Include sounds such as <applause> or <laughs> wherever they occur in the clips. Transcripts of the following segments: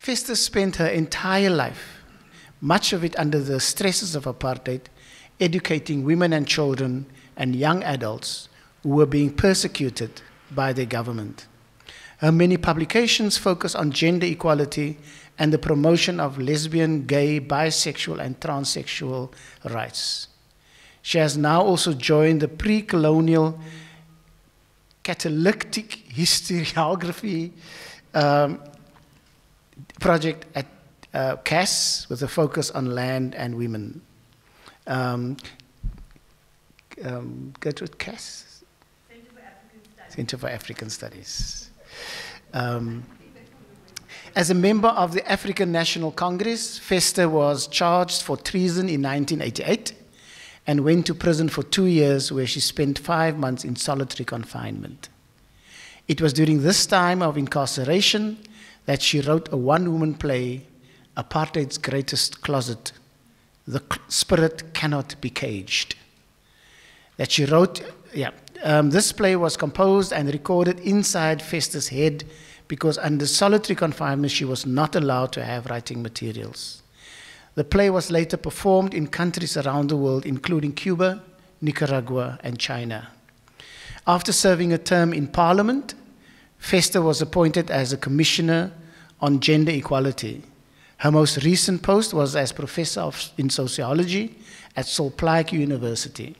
Fester spent her entire life, much of it under the stresses of apartheid, educating women and children and young adults who were being persecuted by their government. Her many publications focus on gender equality and the promotion of lesbian, gay, bisexual, and transsexual rights. She has now also joined the pre colonial catalytic <laughs> historiography um, project at uh, CAS with a focus on land and women. Um, um? Center for African Studies. Center for African Studies. Um, as a member of the African National Congress, Fester was charged for treason in 1988 and went to prison for two years, where she spent five months in solitary confinement. It was during this time of incarceration that she wrote a one woman play, Apartheid's Greatest Closet The Spirit Cannot Be Caged. That she wrote, yeah. Um, this play was composed and recorded inside Fester's head because under solitary confinement she was not allowed to have writing materials. The play was later performed in countries around the world, including Cuba, Nicaragua, and China. After serving a term in Parliament, Fester was appointed as a commissioner on gender equality. Her most recent post was as professor of, in sociology at Sol Plaatje University.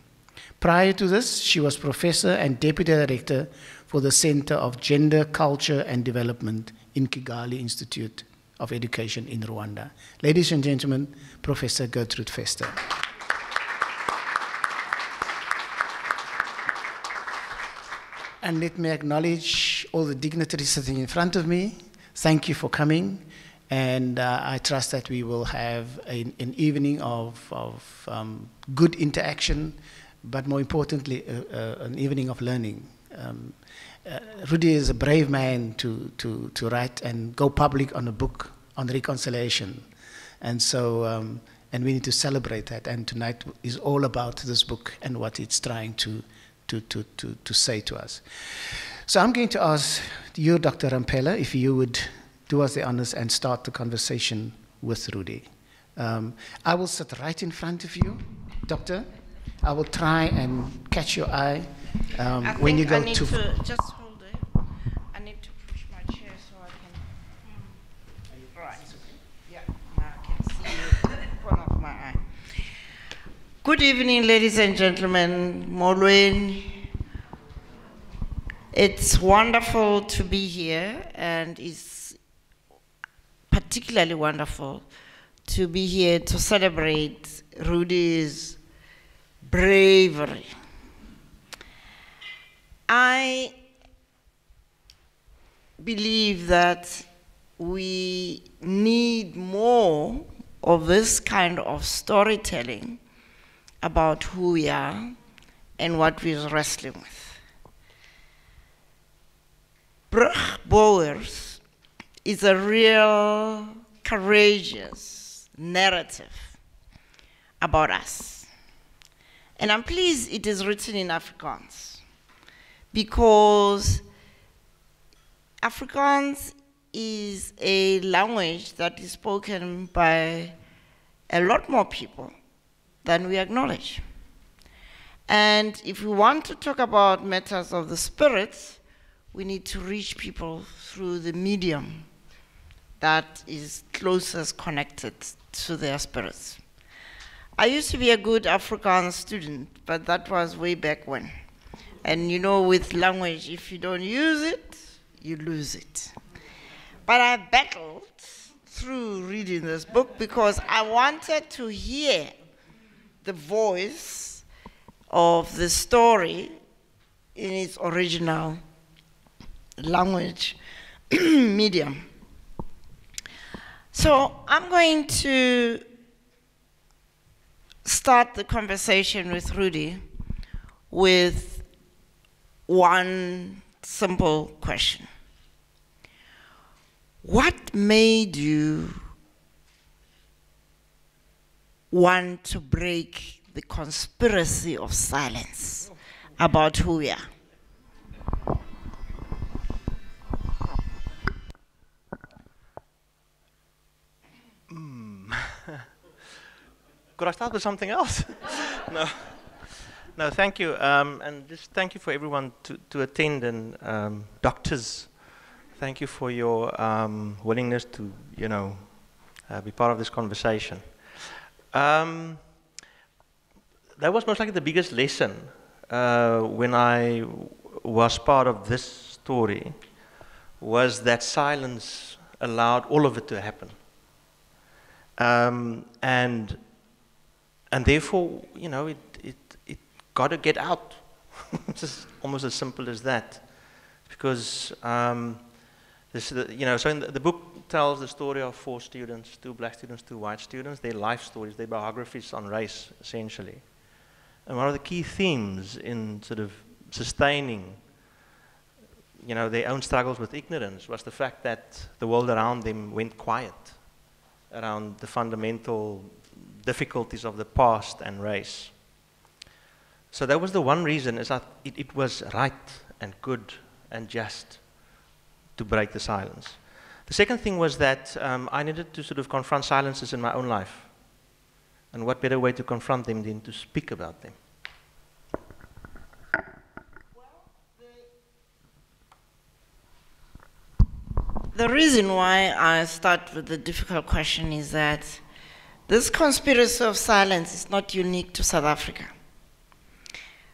Prior to this, she was professor and deputy director for the Center of Gender, Culture and Development in Kigali Institute of Education in Rwanda. Ladies and gentlemen, Professor Gertrude Fester. And let me acknowledge all the dignitaries sitting in front of me. Thank you for coming. And uh, I trust that we will have an, evening of, of um, good interaction, but more importantly, uh, uh, an evening of learning. Um, uh, Rudy is a brave man to, to, to write and go public on a book on reconciliation. And so, um, and we need to celebrate that. And tonight is all about this book and what it's trying to, to, to, to, to say to us. So I'm going to ask you, Dr. Ramphele, if you would do us the honors and start the conversation with Rudy. Um, I will sit right in front of you, Doctor. I will try and catch your eye um, when you go to, to just hold it. I need to push my chair so I can. Right. Yeah, I can see the corner of my eye. Good evening, ladies and gentlemen. Molweni. It's wonderful to be here, and it's particularly wonderful to be here to celebrate Rudy's bravery I believe that we need more of this kind of storytelling about who we are and what we're wrestling with. Brug Bouwers is a real courageous narrative about us. And I'm pleased it is written in Afrikaans because Afrikaans is a language that is spoken by a lot more people than we acknowledge. And if we want to talk about matters of the spirit, we need to reach people through the medium that is closest connected to their spirits. I used to be a good Afrikaans student, but that was way back when. And you know, with language, if you don't use it, you lose it. But I battled through reading this book because I wanted to hear the voice of the story in its original language <clears throat> medium. So I'm going to start the conversation with Rudy with one simple question. What made you want to break the conspiracy of silence about who we are. Mm. <laughs> Could I start with something else? <laughs> no. No, thank you. Um, and just thank you for everyone to, to attend and um, doctors, thank you for your um, willingness to, you know, uh, be part of this conversation. Um, that was most likely the biggest lesson uh, when I was part of this story was that silence allowed all of it to happen. Um, and, and therefore, you know, it, it, it got to get out. <laughs> it's almost as simple as that. Because, um, this, you know, so the, the book tells the story of four students, two black students, two white students, their life stories, their biographies on race, essentially. And one of the key themes in sort of sustaining you know, their own struggles with ignorance was the fact that the world around them went quiet around the fundamental difficulties of the past and race. So that was the one reason is that it, it was right and good and just to break the silence. The second thing was that um, I needed to sort of confront silences in my own life. And what better way to confront them than to speak about them? The reason why I start with the difficult question is that this conspiracy of silence is not unique to South Africa.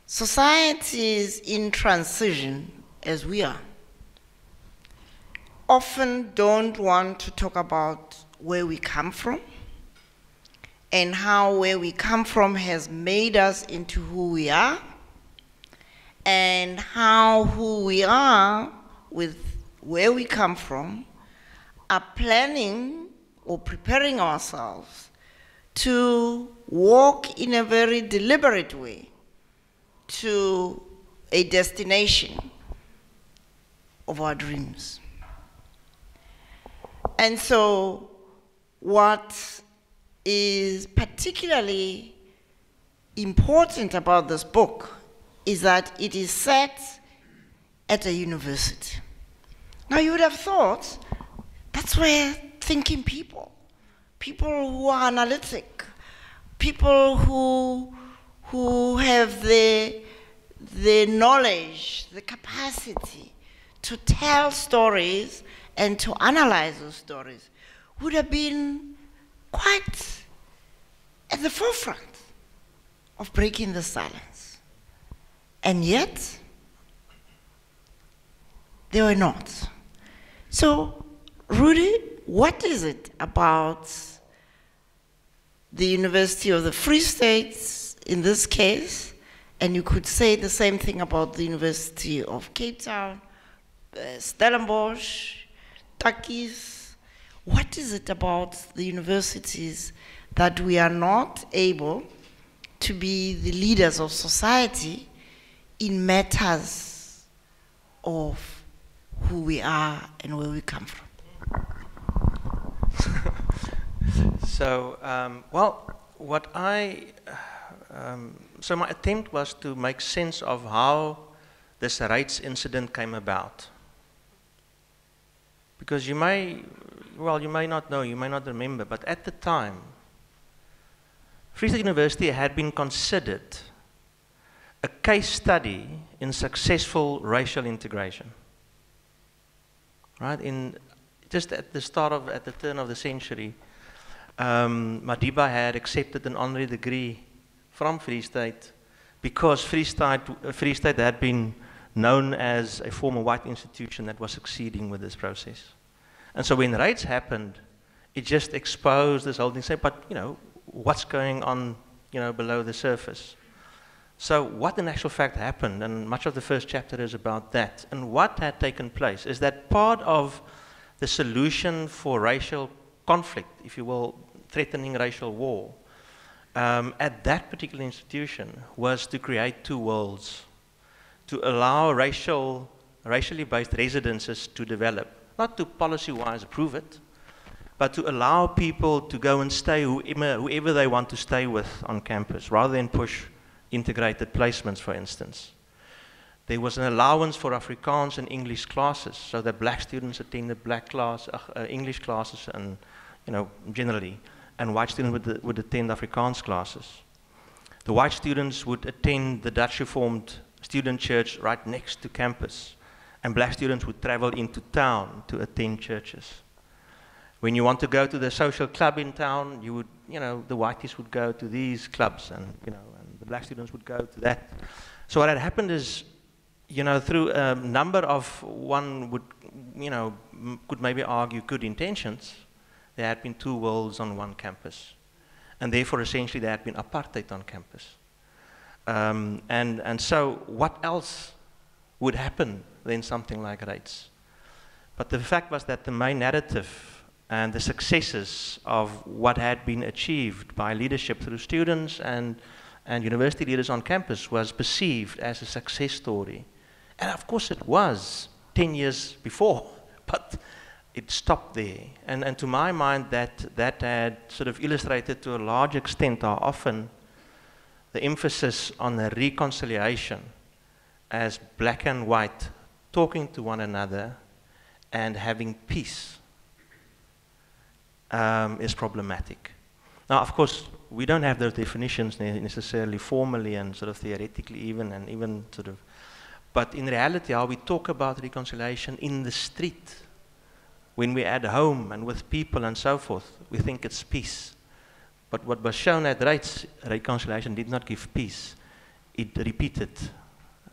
Societies in transition, as we are, often don't want to talk about where we come from and how where we come from has made us into who we are and how who we are with where we come from, are planning or preparing ourselves to walk in a very deliberate way to a destination of our dreams. And so, what is particularly important about this book is that it is set at a university. Now you would have thought that's where thinking people, people who are analytic, people who, who have the, the knowledge, the capacity to tell stories and to analyze those stories would have been quite at the forefront of breaking the silence. And yet, they were not. So, Rudy, what is it about the University of the Free States in this case, and you could say the same thing about the University of Cape Town, uh, Stellenbosch, Tukkies. What is it about the universities that we are not able to be the leaders of society in matters of who we are and where we come from. <laughs> so, um, well, what I, um, so my attempt was to make sense of how this Reitz incident came about. Because you may, well, you may not know, you may not remember, but at the time, Free State University had been considered a case study in successful racial integration right? In just at the start of, at the turn of the century, um, Madiba had accepted an honorary degree from Free State because Free State, Free State had been known as a former white institution that was succeeding with this process. And so when Reitz happened, it just exposed this whole thing. Say, but you know, what's going on, you know, below the surface? So, what in actual fact happened, and much of the first chapter is about that, and what had taken place is that part of the solution for racial conflict, if you will, threatening racial war, um, at that particular institution was to create two worlds, to allow racial, racially based residences to develop, not to policy wise approve it, but to allow people to go and stay whoever, whoever they want to stay with on campus, rather than push integrated placements, for instance. There was an allowance for Afrikaans and English classes, so that black students attended black class, uh, English classes, and you know generally, and white students would, would attend Afrikaans classes. The white students would attend the Dutch Reformed student church right next to campus, and black students would travel into town to attend churches. When you want to go to the social club in town, you would, you know, the whiteys would go to these clubs, and you know, and the black students would go to that. So what had happened is, you know, through a number of one would, you know, could maybe argue good intentions, there had been two worlds on one campus. And therefore, essentially, there had been apartheid on campus. Um, and, and so, what else would happen than something like Reitz? But the fact was that the main narrative and the successes of what had been achieved by leadership through students and, and university leaders on campus was perceived as a success story. And of course, it was 10 years before, <laughs> but it stopped there. And, and to my mind, that, that had sort of illustrated to a large extent how often the emphasis on the reconciliation as black and white talking to one another and having peace um, is problematic. Now, of course, we don't have those definitions necessarily formally and sort of theoretically even and even sort of, but in reality, how we talk about reconciliation in the street when we're at home and with people and so forth, we think it's peace. But what was shown at Reitz reconciliation did not give peace. It repeated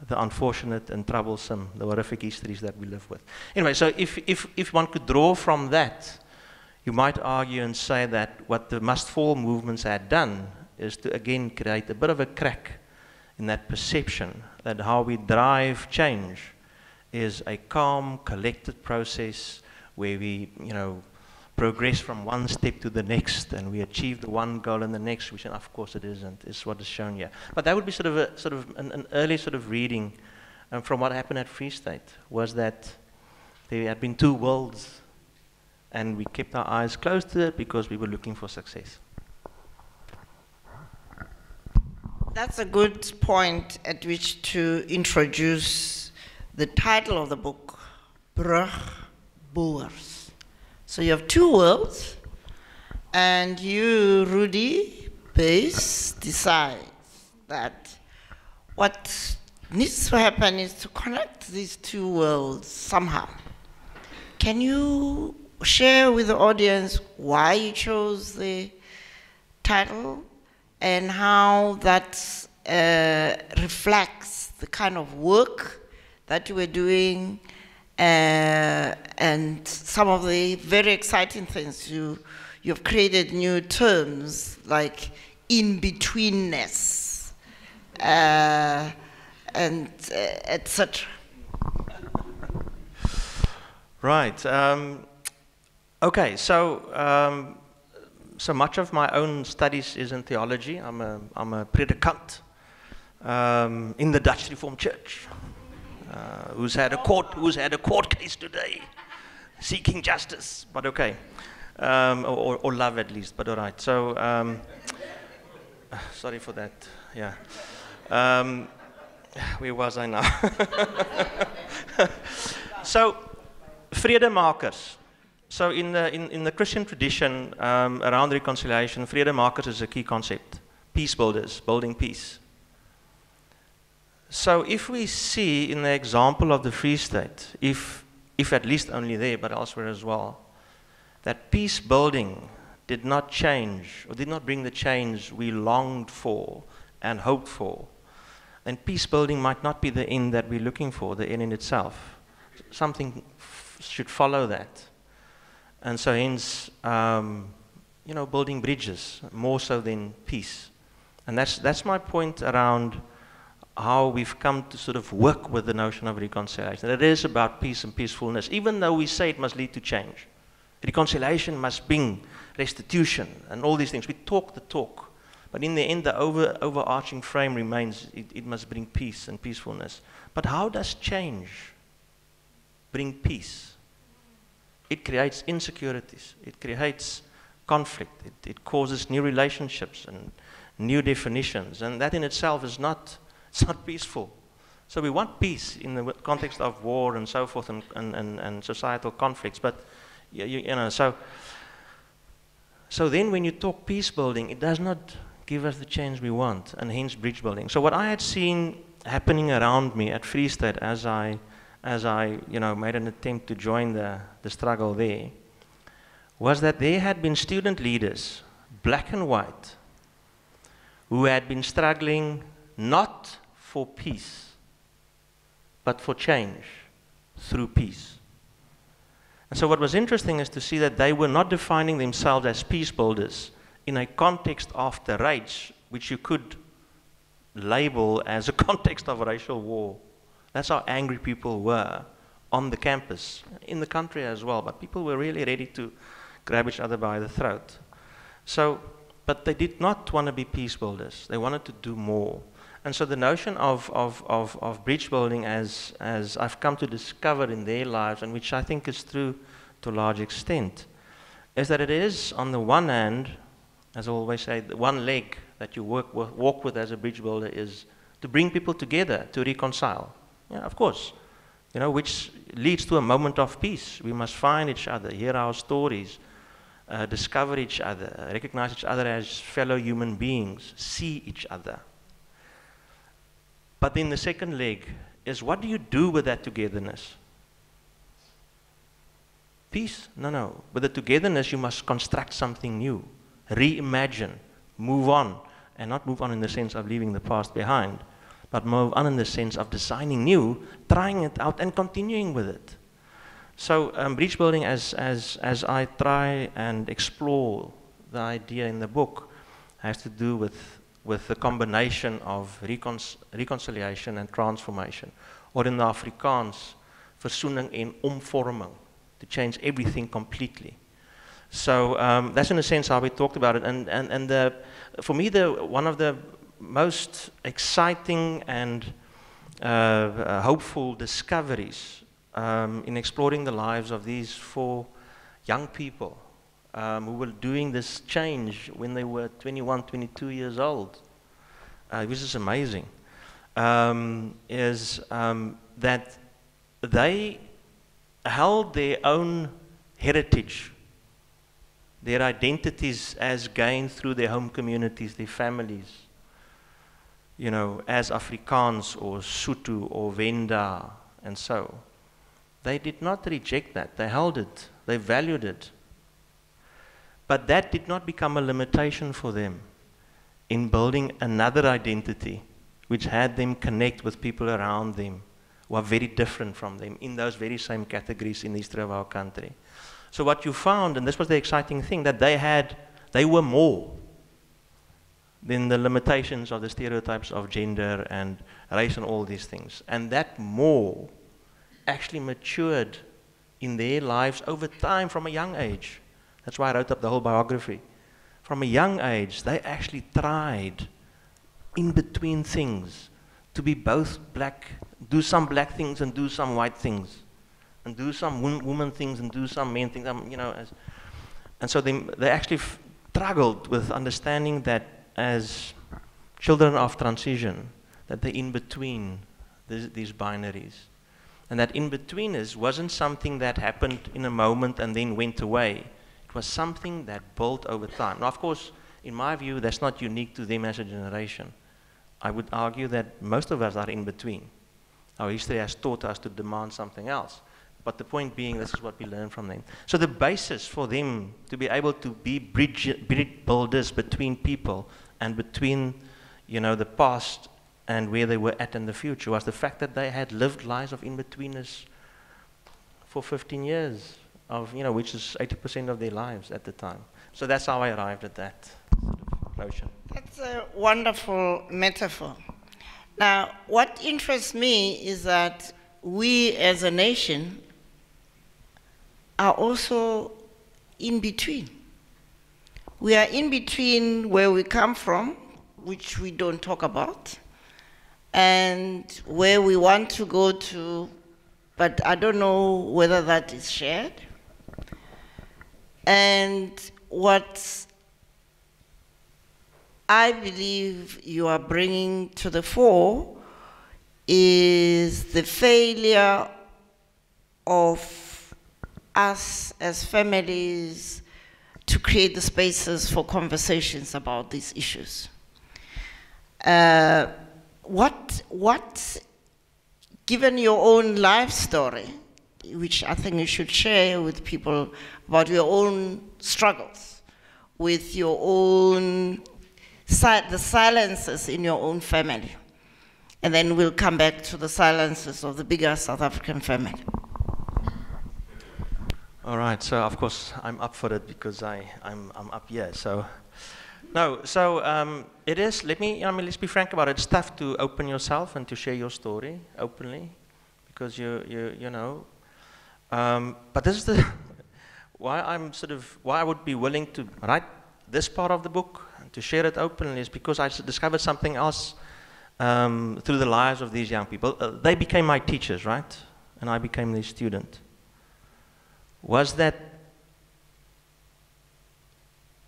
the unfortunate and troublesome, the horrific histories that we live with. Anyway, so if, if, if one could draw from that, you might argue and say that what the must fall movements had done is to again create a bit of a crack in that perception that how we drive change is a calm, collected process where we, you know, progress from one step to the next and we achieve the one goal and the next, which of course it isn't, is what is shown here. But that would be sort of a sort of an, an early sort of reading um, from what happened at Free State was that there had been two worlds and we kept our eyes closed to it because we were looking for success. That's a good point at which to introduce the title of the book, Brug Boers. So you have two worlds, and you, Rudy Buys, decide that what needs to happen is to connect these two worlds somehow. Can you share with the audience why you chose the title and how that uh, reflects the kind of work that you were doing uh, and some of the very exciting things you you've created new terms like in-betweenness uh, and uh, etc. Right. Um, okay. So. Um, so much of my own studies is in theology. I'm a, I'm a predikant um, in the Dutch Reformed Church uh, who's had a court who's had a court case today, seeking justice. But okay, um, or, or, love at least. But all right. So um, <sighs> sorry for that. Yeah. Um, <sighs> where was I now? <laughs> so, vredemakers. So in the, in, in the Christian tradition um, around reconciliation, vredemakers is a key concept. Peace builders, building peace. So if we see in the example of the Free State, if, if at least only there, but elsewhere as well, that peace building did not change or did not bring the change we longed for and hoped for, then peace building might not be the end that we're looking for, the end in itself. Something should follow that. And so, hence, um, you know, building bridges more so than peace. And that's, that's my point around how we've come to sort of work with the notion of reconciliation. It is about peace and peacefulness, even though we say it must lead to change. Reconciliation must bring restitution and all these things. We talk the talk, but in the end, the over, overarching frame remains it, it must bring peace and peacefulness. But how does change bring peace? It creates insecurities, it creates conflict, it, it causes new relationships and new definitions, and that in itself is not it's not peaceful. So we want peace in the context of war and so forth and, and, and, and societal conflicts. But, you, you, know, so, So then when you talk peace building, it does not give us the change we want, and hence bridge building. So what I had seen happening around me at Free State as I, as I you know, made an attempt to join the, the struggle there, was that there had been student leaders, black and white, who had been struggling not for peace, but for change through peace. And so, what was interesting is to see that they were not defining themselves as peace builders in a context of the rage, which you could label as a <laughs> context of racial war. That's how angry people were on the campus, in the country as well. But people were really ready to grab each other by the throat. So, but they did not want to be peace builders. They wanted to do more. And so the notion of, of, of, of bridge building, as, as I've come to discover in their lives, and which I think is true to a large extent, is that it is, on the one hand, as I always say, the one leg that you work with, walk with as a bridge builder is to bring people together, to reconcile. Yeah, of course. You know, which leads to a moment of peace. We must find each other, hear our stories, uh, discover each other, recognize each other as fellow human beings, see each other. But then the second leg is what do you do with that togetherness? Peace? No, no. With the togetherness, you must construct something new, reimagine, move on, and not move on in the sense of leaving the past behind, but move on in the sense of designing new, trying it out, and continuing with it. So, um, bridge building, as, as, as I try and explore the idea in the book, has to do with with the combination of recon reconciliation and transformation, or in the Afrikaans, versoening en omvorming, to change everything completely. So um, that's in a sense how we talked about it. And, and, and the, for me, the, one of the most exciting and uh, uh, hopeful discoveries um, in exploring the lives of these four young people um, who were doing this change when they were 21, 22 years old, uh, which is amazing, um, is um, that they held their own heritage, their identities as gained through their home communities, their families, you know, as Afrikaans or Sotho or Venda and so. They did not reject that. They held it. They valued it. But that did not become a limitation for them in building another identity which had them connect with people around them who are very different from them in those very same categories in the history of our country. So what you found, and this was the exciting thing, that they had, they were more than the limitations of the stereotypes of gender and race and all these things. And that more actually matured in their lives over time from a young age. That's why I wrote up the whole biography. From a young age, they actually tried in between things to be both black, do some black things and do some white things, and do some woman things and do some men things, um, you know. As, and so they, they actually struggled with understanding that as children of transition, that they're in between these, these binaries. And that in betweeners wasn't something that happened in a moment and then went away. Was something that built over time. Now, of course, in my view, that's not unique to them as a generation. I would argue that most of us are in between. Our history has taught us to demand something else. But the point being, this is what we learn from them. So the basis for them to be able to be bridge, bridge builders between people and between, you know, the past and where they were at in the future was the fact that they had lived lives of in-betweenness for 15 years of, you know, which is 80% of their lives at the time. So that's how I arrived at that sort of notion. That's a wonderful metaphor. Now, what interests me is that we as a nation are also in between. We are in between where we come from, which we don't talk about, and where we want to go to, but I don't know whether that is shared. And what I believe you are bringing to the fore is the failure of us as families to create the spaces for conversations about these issues. Uh, what, what, given your own life story, which I think you should share with people about your own struggles, with your own, the silences in your own family. And then we'll come back to the silences of the bigger South African family. All right, so of course I'm up for it because I, I'm, I'm up here. So, no, so um, it is, let me, I mean, let's be frank about it. It's tough to open yourself and to share your story openly because you, you, you know. Um, but this is the, why I'm sort of, why I would be willing to write this part of the book and to share it openly is because I discovered something else um, through the lives of these young people. Uh, they became my teachers, right? And I became their student was that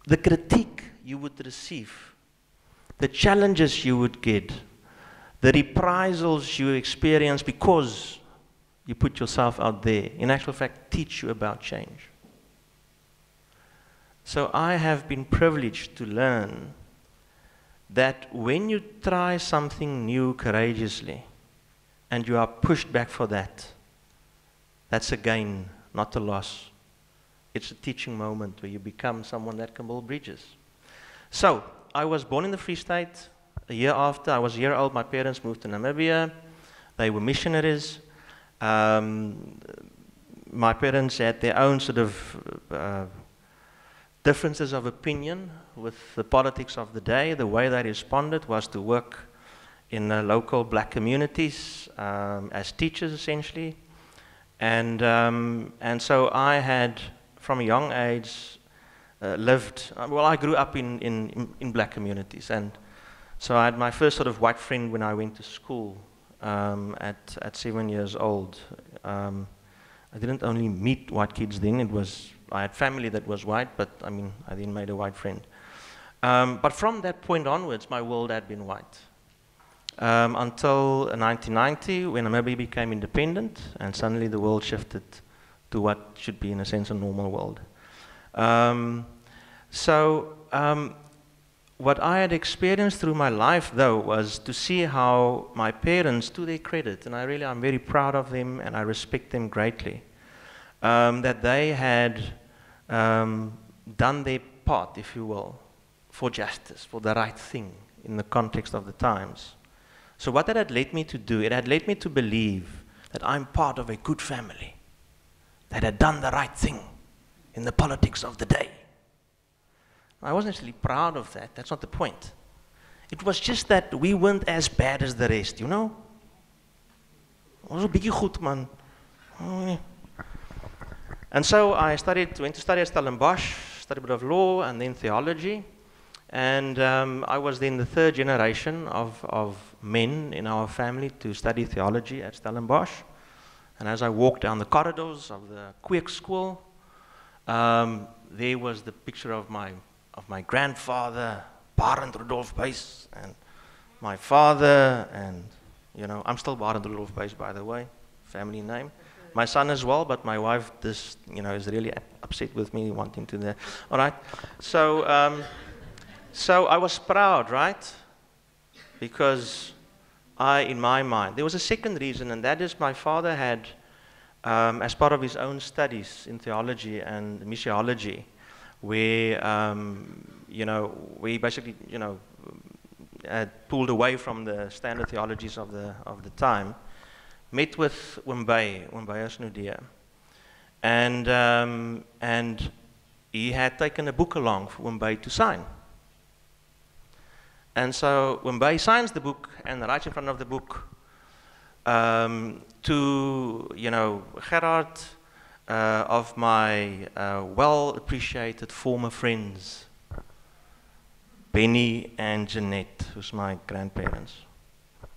the critique you would receive, the challenges you would get, the reprisals you experience because you put yourself out there, in actual fact, teach you about change. So I have been privileged to learn that when you try something new courageously and you are pushed back for that, that's a gain not a loss. It's a teaching moment where you become someone that can build bridges. So, I was born in the Free State. A year after, I was a year old, my parents moved to Namibia. They were missionaries. Um, my parents had their own sort of uh, differences of opinion with the politics of the day. The way they responded was to work in the local black communities um, as teachers, essentially. And, um, and so I had, from a young age, uh, lived, uh, well, I grew up in, in, in black communities. And so I had my first sort of white friend when I went to school um, at, at seven years old. Um, I didn't only meet white kids then, it was, I had family that was white, but I mean, I then made a white friend. Um, but from that point onwards, my world had been white um, until 1990 when Namibia became independent and suddenly the world shifted to what should be in a sense a normal world. Um, so um, what I had experienced through my life though was to see how my parents, to their credit, and I really I'm very proud of them and I respect them greatly, um, that they had um, done their part, if you will, for justice, for the right thing in the context of the times. So, what that had led me to do, it had led me to believe that I'm part of a good family that had done the right thing in the politics of the day. I wasn't actually proud of that. That's not the point. It was just that we weren't as bad as the rest, you know? was a biggie goed, man. And so I studied, went to study at Stellenbosch, studied a bit of law and then theology. And um, I was then the third generation of, of men in our family to study theology at Stellenbosch. And as I walked down the corridors of the Kweekskool, um, there was the picture of my, of my grandfather, Barend Rudolf Buys, and my father, and, you know, I'm still Barend Rudolf Buys, by the way, family name. My son as well, but my wife, this, you know, is really upset with me wanting to. there. All right. So, um, so I was proud, right? Because I, in my mind, there was a second reason, and that is my father had, um, as part of his own studies in theology and missiology, where, um, you know, we basically, you know, had pulled away from the standard theologies of the, of the time, met with Oom Bey, Wimbai Naudé, and, um, and he had taken a book along for Oom Bey to sign. And so when Bey signs the book and writes in front of the book um, to, you know, Gerard, uh, of my uh, well appreciated former friends, Benny and Jeanette, who's my grandparents.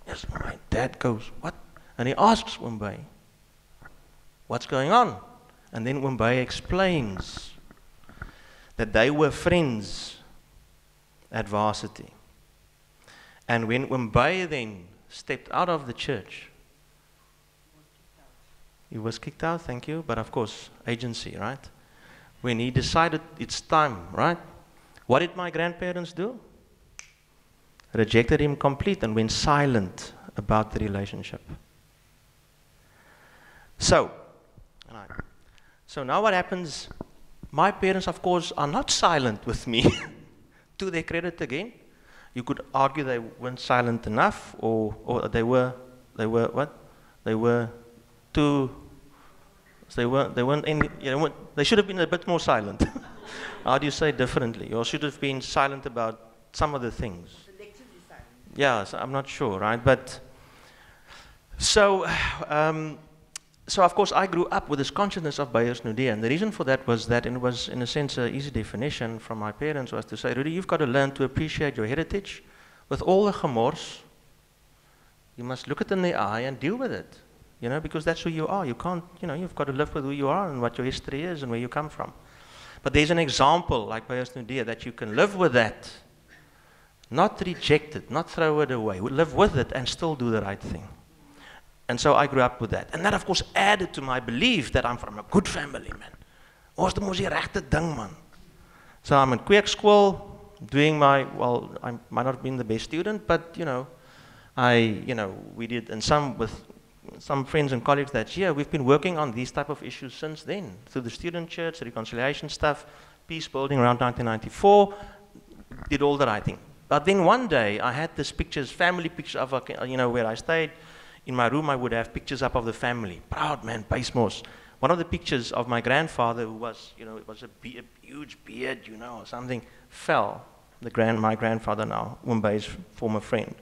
Yes, my dad goes, What? And he asks Oom Bey, What's going on? And then Oom Bey explains that they were friends at varsity. And when Oom Bey then stepped out of the church, he was kicked out, thank you, but of course, agency, right? when he decided it's time, right? What did my grandparents do? Rejected him complete and went silent about the relationship. So, so now what happens? My parents, of course, are not silent with me. <laughs> to their credit again, you could argue they weren't silent enough, or, or they were, they were what? They were too. They weren't. They weren't. Any, you know, they should have been a bit more silent. <laughs> How do you say differently? Or should have been silent about some of the things. Yeah, so I'm not sure, right? But so. <sighs> Um, so of course I grew up with this consciousness of Beyers Naudé, and the reason for that was that, it was in a sense an easy definition from my parents, was to say, Rudy, you've got to learn to appreciate your heritage with all the gemors. You must look it in the eye and deal with it, you know, because that's who you are. You can't, you know, you've got to live with who you are and what your history is and where you come from. But there's an example like Beyers Naudé that you can live with that, not reject it, not throw it away, live with it and still do the right thing. And so I grew up with that. And that, of course, added to my belief that I'm from a good family, man. Ons het mos die regte ding, man. So I'm in kweekskool doing my well, I might not have been the best student, but you know, I, you know, we did and some with some friends and colleagues that year, we've been working on these type of issues since then, through the student church, reconciliation stuff, peace building around 1994, did all the right thing. But then one day I had this pictures, family picture of, you know, where I stayed, in my room, I would have pictures up of the family. Proud man, Paismos. One of the pictures of my grandfather, who was, you know, it was a, be- a huge beard, you know, or something, fell. The grand, my grandfather now, Oom Bey's former friend.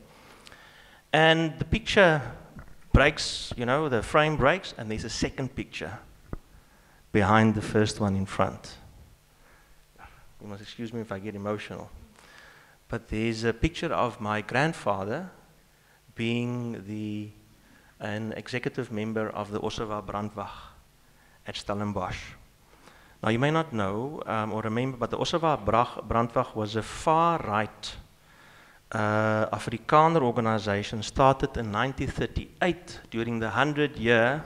And the picture breaks, you know, the frame breaks, and there's a second picture behind the first one in front. You must excuse me if I get emotional. But there's a picture of my grandfather being the an executive member of the Ossewa Brandwag at Stellenbosch. Now, you may not know um, or remember, but the Ossewa Brandwag was a far right uh, Afrikaner organization started in 1938 during the 100 year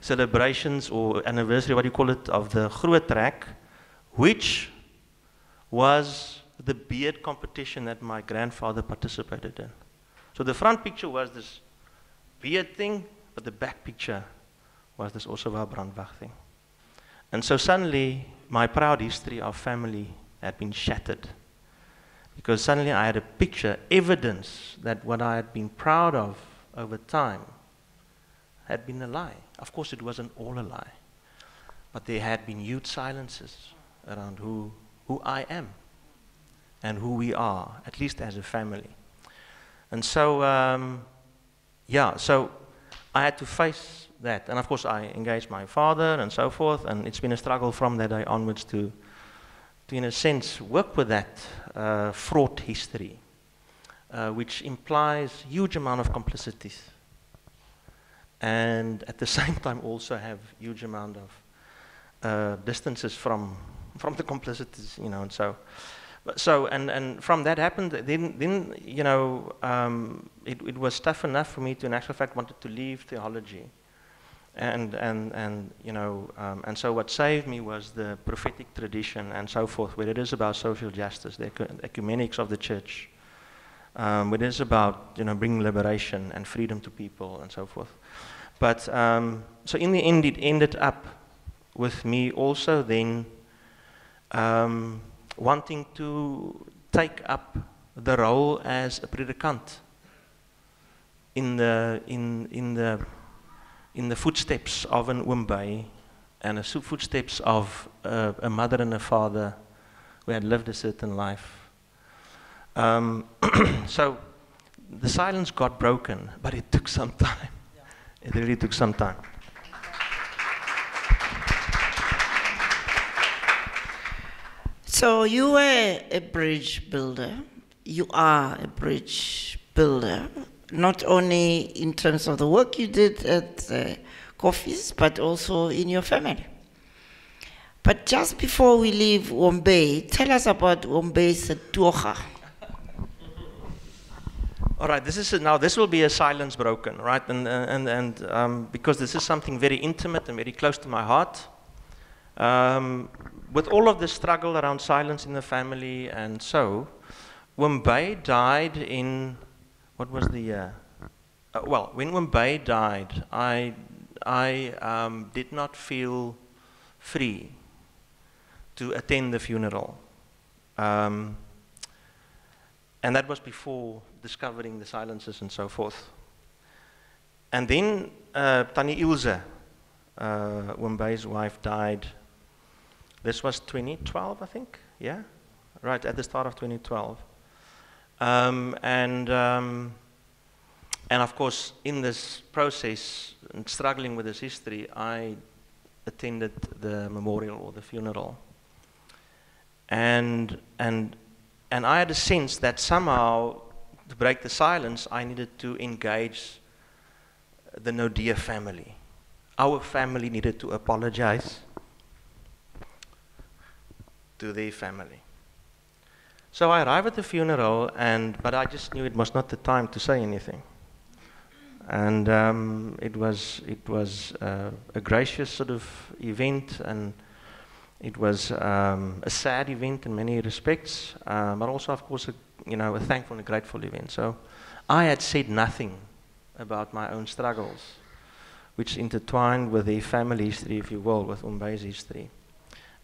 celebrations or anniversary, what do you call it, of the Groot Trek, which was the beard competition that my grandfather participated in. So the front picture was this beard thing, but the back picture was this also Ossewa Brandwag thing. And so suddenly, my proud history of family had been shattered. Because suddenly I had a picture, evidence that what I had been proud of over time had been a lie. Of course, it wasn't all a lie. But there had been huge silences around who, who I am and who we are, at least as a family. And so, um, yeah, so I had to face that. And of course, I engaged my father and so forth, and it's been a struggle from that day onwards to, to in a sense, work with that uh, fraught history, uh, which implies huge amount of complicities. And at the <laughs> same time, also have huge amount of uh, distances from, from the <laughs> complicities, you know, and so so and, and from that happened then then you know um, it, it was tough enough for me to in actual fact wanted to leave theology. And and and you know um, and so what saved me was the prophetic tradition and so forth where it is about social justice the ecumenics of the church. Um, where it is about you know bringing liberation and freedom to people and so forth. But um, so in the end it ended up with me also then um, wanting to take up the role as a predikant in the, in, in the, in the footsteps of an Oom Bey and the footsteps of a, a, mother and a father who had lived a certain life. Um, <clears throat> so the silence got broken, but it took some time. It really took some time. So you were a bridge builder. You are a bridge builder, not only in terms of the work you did at the Kovsies, but also in your family. But just before we leave Oom Bey, tell us about Oom Bey's Tuocha. All right, this is a, now this will be a silence broken, right? And and and um, because this is something very intimate and very close to my heart. Um, with all of the struggle around silence in the family and so, Oom Bey died in, what was the year? Uh, well, when Oom Bey died, I, I um, did not feel free to attend the funeral. Um, and that was before discovering the silences and so forth. And then uh, Tannie Ilse, uh, wife, died. This was 2012, I think. Yeah? Right, at the start of 2012. Um, and, um, and of course, in this process, struggling with this history, I attended the memorial or the funeral. And, and, and I had a sense that somehow, to break the silence, I needed to engage the Naudé family. Our family needed to apologize to their family. So I arrived at the funeral, and, but I just knew it was not the time to say anything. And um, it was, it was uh, a gracious sort of event, and it was um, a sad event in many respects, uh, but also, of course, a, you know, a thankful and grateful event. So I had said nothing about my own struggles, which intertwined with the family history, if you will, with Oom Bey's history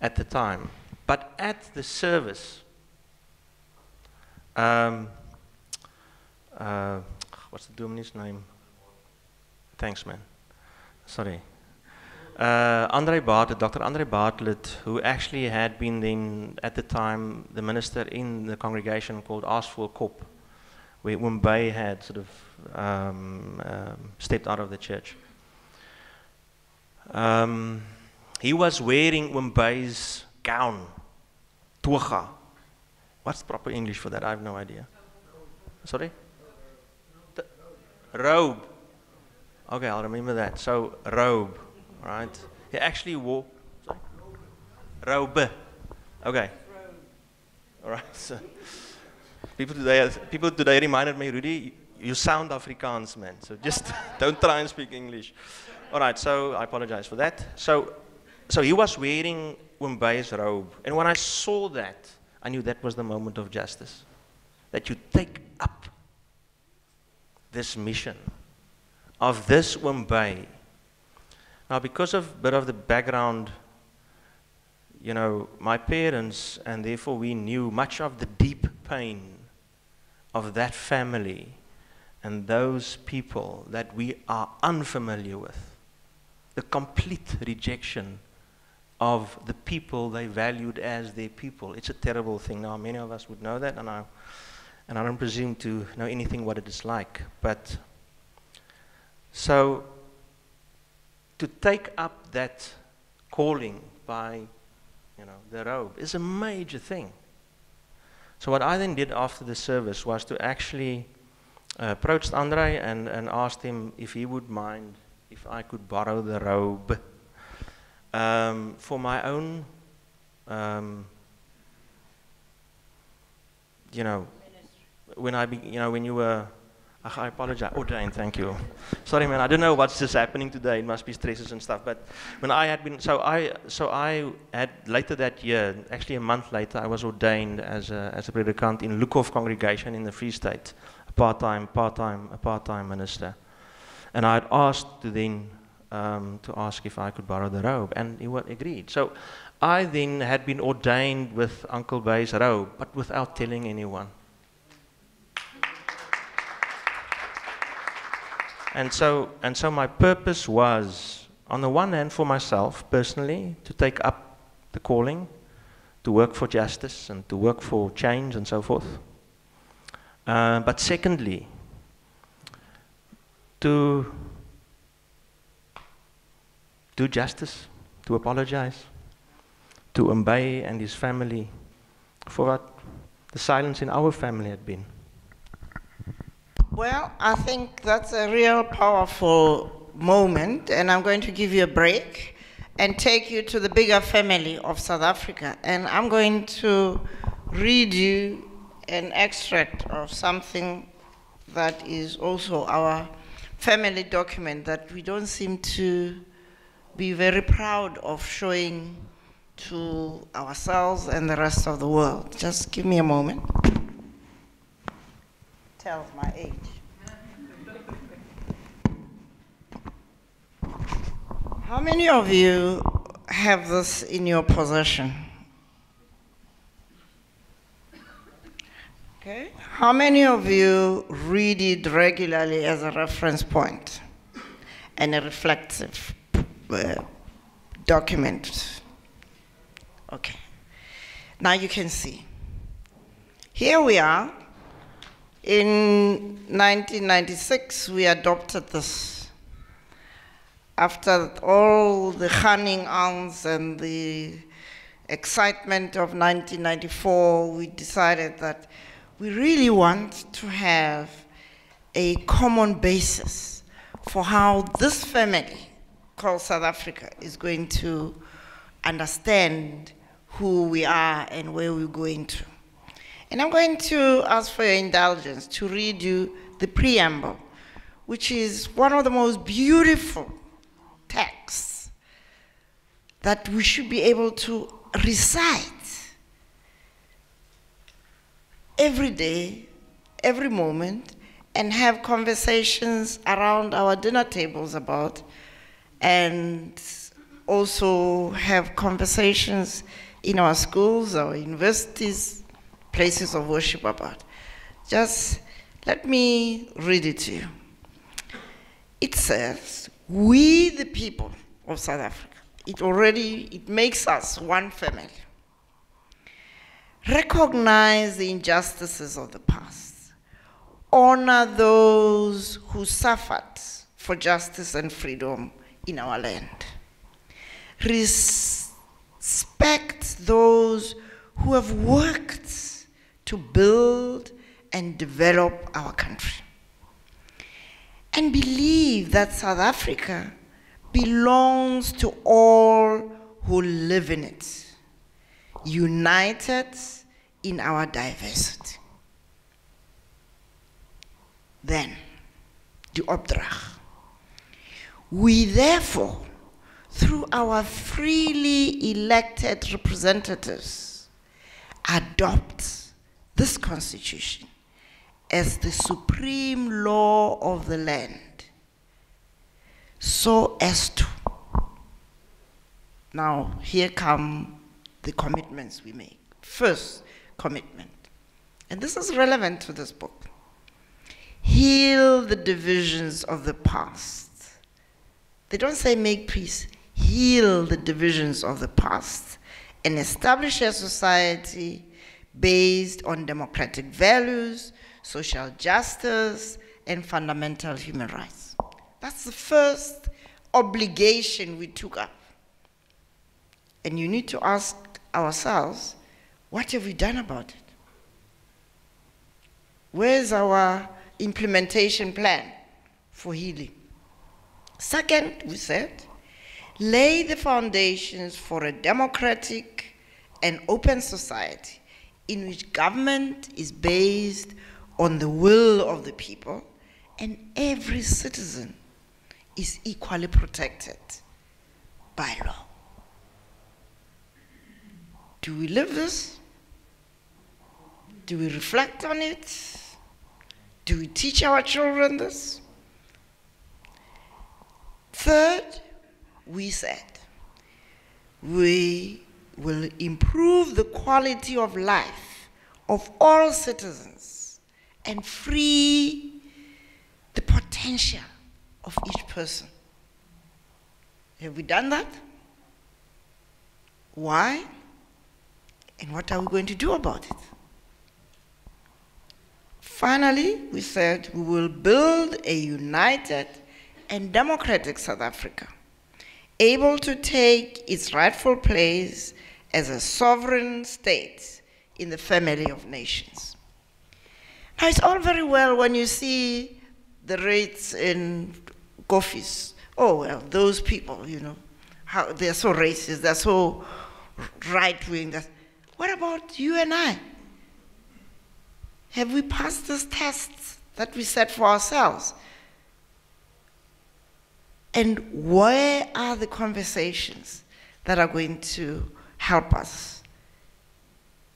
at the time. But at the service, um, uh, what's the dominie's name? Thanks, man. Sorry. Uh, Andre Bartlett, Dr. Andre Bartlett, who actually had been then, at the time, the minister in the congregation called Aasvoël Kop, where Oom Bey had sort of um, um, stepped out of the church. Um, he was wearing Oom Bey's gown, toga. What's proper English for that? I have no idea. Sorry? The robe. Okay, I'll remember that. So, robe, right? He actually wore. Sorry? Robe. Okay. All right. <laughs> So, people today, people today reminded me, Rudy, you sound Afrikaans, man. So just <laughs> don't try and speak English. All right, so I apologize for that. So, so he was wearing Oom Bey's robe. And when I saw that, I knew that was the moment of justice. That you take up this mission of this Oom Bey. Now, because of a bit of the background, you know, my parents, and therefore we knew much of the deep pain of that family and those people that we are unfamiliar with. The complete rejection of the people they valued as their people. It's a terrible thing. Now, many of us would know that, and I, and I don't presume to know anything what it is like. But so to take up that calling by, you know, the robe is a major thing. So what I then did after the service was to actually uh, approached Andre and, and asked him if he would mind if I could borrow the robe um, for my own, um, you know, when I, be, you know, when you were, I apologize. Oh, Jane, thank you. Sorry, man. I don't know what's just happening today. It must be stresses and stuff. But when I had been, so I, so I had later that year, actually a month later, I was ordained as a, as a predikant in Luckhoff congregation in the Free State part-time, part-time, a part-time minister. And I had asked to then um, to ask if I could borrow the robe, and he agreed. So I then had been ordained with Uncle Bey's robe, but without telling anyone. And so, and so my purpose was, on the one hand, for myself personally, to take up the calling, to work for justice and to work for change and so forth. Uh, but secondly, to do justice, to apologize to Oom Bey and his family for what the silence in our family had been. Well, I think that's a real powerful moment, and I'm going to give you a break and take you to the bigger family of South Africa. And I'm going to read you an extract of something that is also our family document that we don't seem to be very proud of showing to ourselves and the rest of the world. Just give me a moment. Tells my age. How many of you have this in your possession? Okay. How many of you read it regularly as a reference point and a reflective uh, document? Okay. Now you can see. Here we are. In 1996, we adopted this. After all the hunting ons and the excitement of 1994, we decided that we really want to have a common basis for how this family called South Africa is going to understand who we are and where we're going to. And I'm going to ask for your indulgence to read you the preamble, which is one of the most beautiful texts that we should be able to recite every day, every moment, and have conversations around our dinner tables about, and also have conversations in our schools, our universities, places of worship about. Just let me read it to you. It says, we the people of South Africa, it already, it makes us one family recognize the injustices of the past, honor those who suffered for justice and freedom in our land, respect those who have worked to build and develop our country, and believe that South Africa belongs to all who live in it united in our diversity. Then, the opdracht. We therefore, through our freely elected representatives, adopt this constitution as the supreme law of the land, so as to. Now, here come the commitments we make. First commitment, and this is relevant to this book heal the divisions of the past. They don't say make peace, heal the divisions of the past and establish a society based on democratic values, social justice, and fundamental human rights. That's the first obligation we took up. And you need to ask ourselves, what have we done about it? Where's our implementation plan for healing? Second, we said, lay the foundations for a democratic and open society in which government is based on the will of the people and every citizen is equally protected by law. Do we live this? Do we reflect on it? Do we teach our children this? Third, we said we will improve the quality of life of all citizens and free the potential of each person. Have we done that? Why? And what are we going to do about it? Finally, we said we will build a united and democratic South Africa, able to take its rightful place as a sovereign state in the family of nations. Now, it's all very well when you see the Reitz in Kovsies. Oh, well, those people, you know, how they're so racist, they're so right wing. What about you and I? Have we passed this test that we set for ourselves? And where are the conversations that are going to help us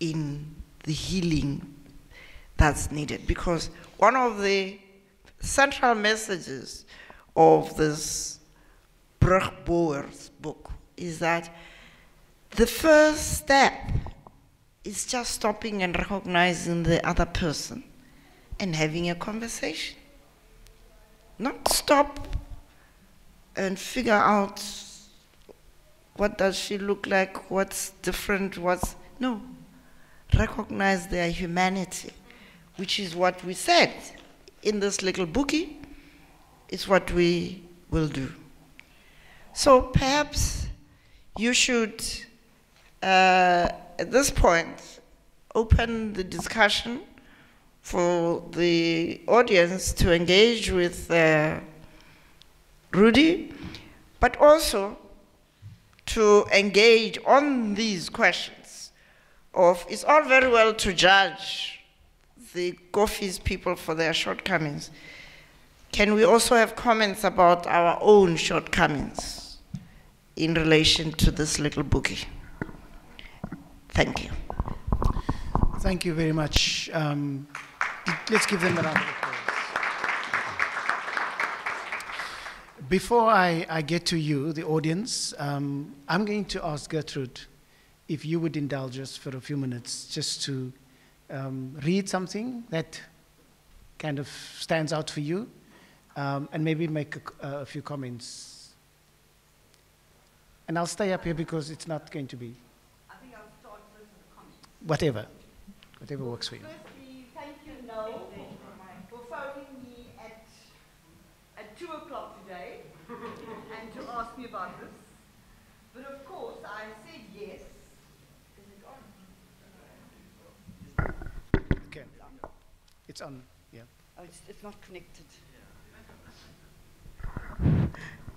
in the healing that's needed. Because one of the central messages of this Brugbouers book is that the first step is just stopping and recognizing the other person and having a conversation. Not stop and figure out what does she look like, what's different, what's no. Recognize their humanity, which is what we said in this little bookie. It's what we will do. So perhaps you should, uh, at this point, open the discussion for the audience to engage with uh, Rudy, but also to engage on these questions of it's all very well to judge the Kovsies people for their shortcomings. Can we also have comments about our own shortcomings in relation to this little bookie? Thank you. Thank you very much. Um, let's give them a round of applause. Before I, I get to you, the audience, um, I'm going to ask Gertrude if you would indulge us for a few minutes just to um, read something that kind of stands out for you um, and maybe make a, a, few comments. And I'll stay up here because it's not going to be. I think I'll start with the comments. Whatever. Whatever works for you. Firstly, thank you, Noel, for phoning me at, at 2 o'clock today and to ask me about this. But of course, I said yes. Is it on? Okay. It's on, yeah. Oh, it's, it's not connected.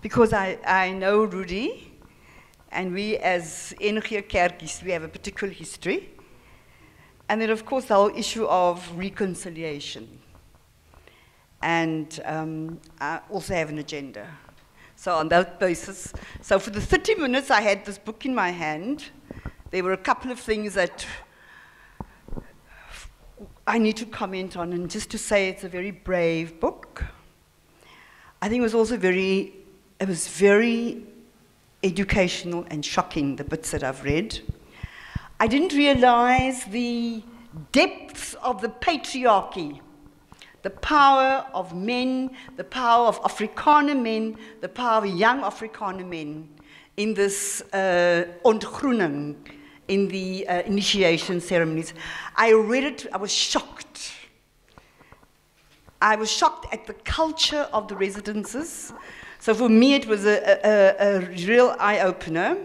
Because I, I know Rudy, and we as NG Kerkies, we have a particular history. And then, of course, the whole issue of reconciliation. And um, I also have an agenda. So, on that basis, so for the 30 minutes I had this book in my hand, there were a couple of things that I need to comment on, and just to say it's a very brave book. I think it was also very, it was very educational and shocking, the bits that I've read. I didn't realize the depths of the patriarchy, the power of men, the power of Afrikaner men, the power of young Afrikaner men in this uh, ontgroening, in the uh, initiation ceremonies. I read it, I was shocked. I was shocked at the culture of the residences. So for me, it was a, a, a real eye opener.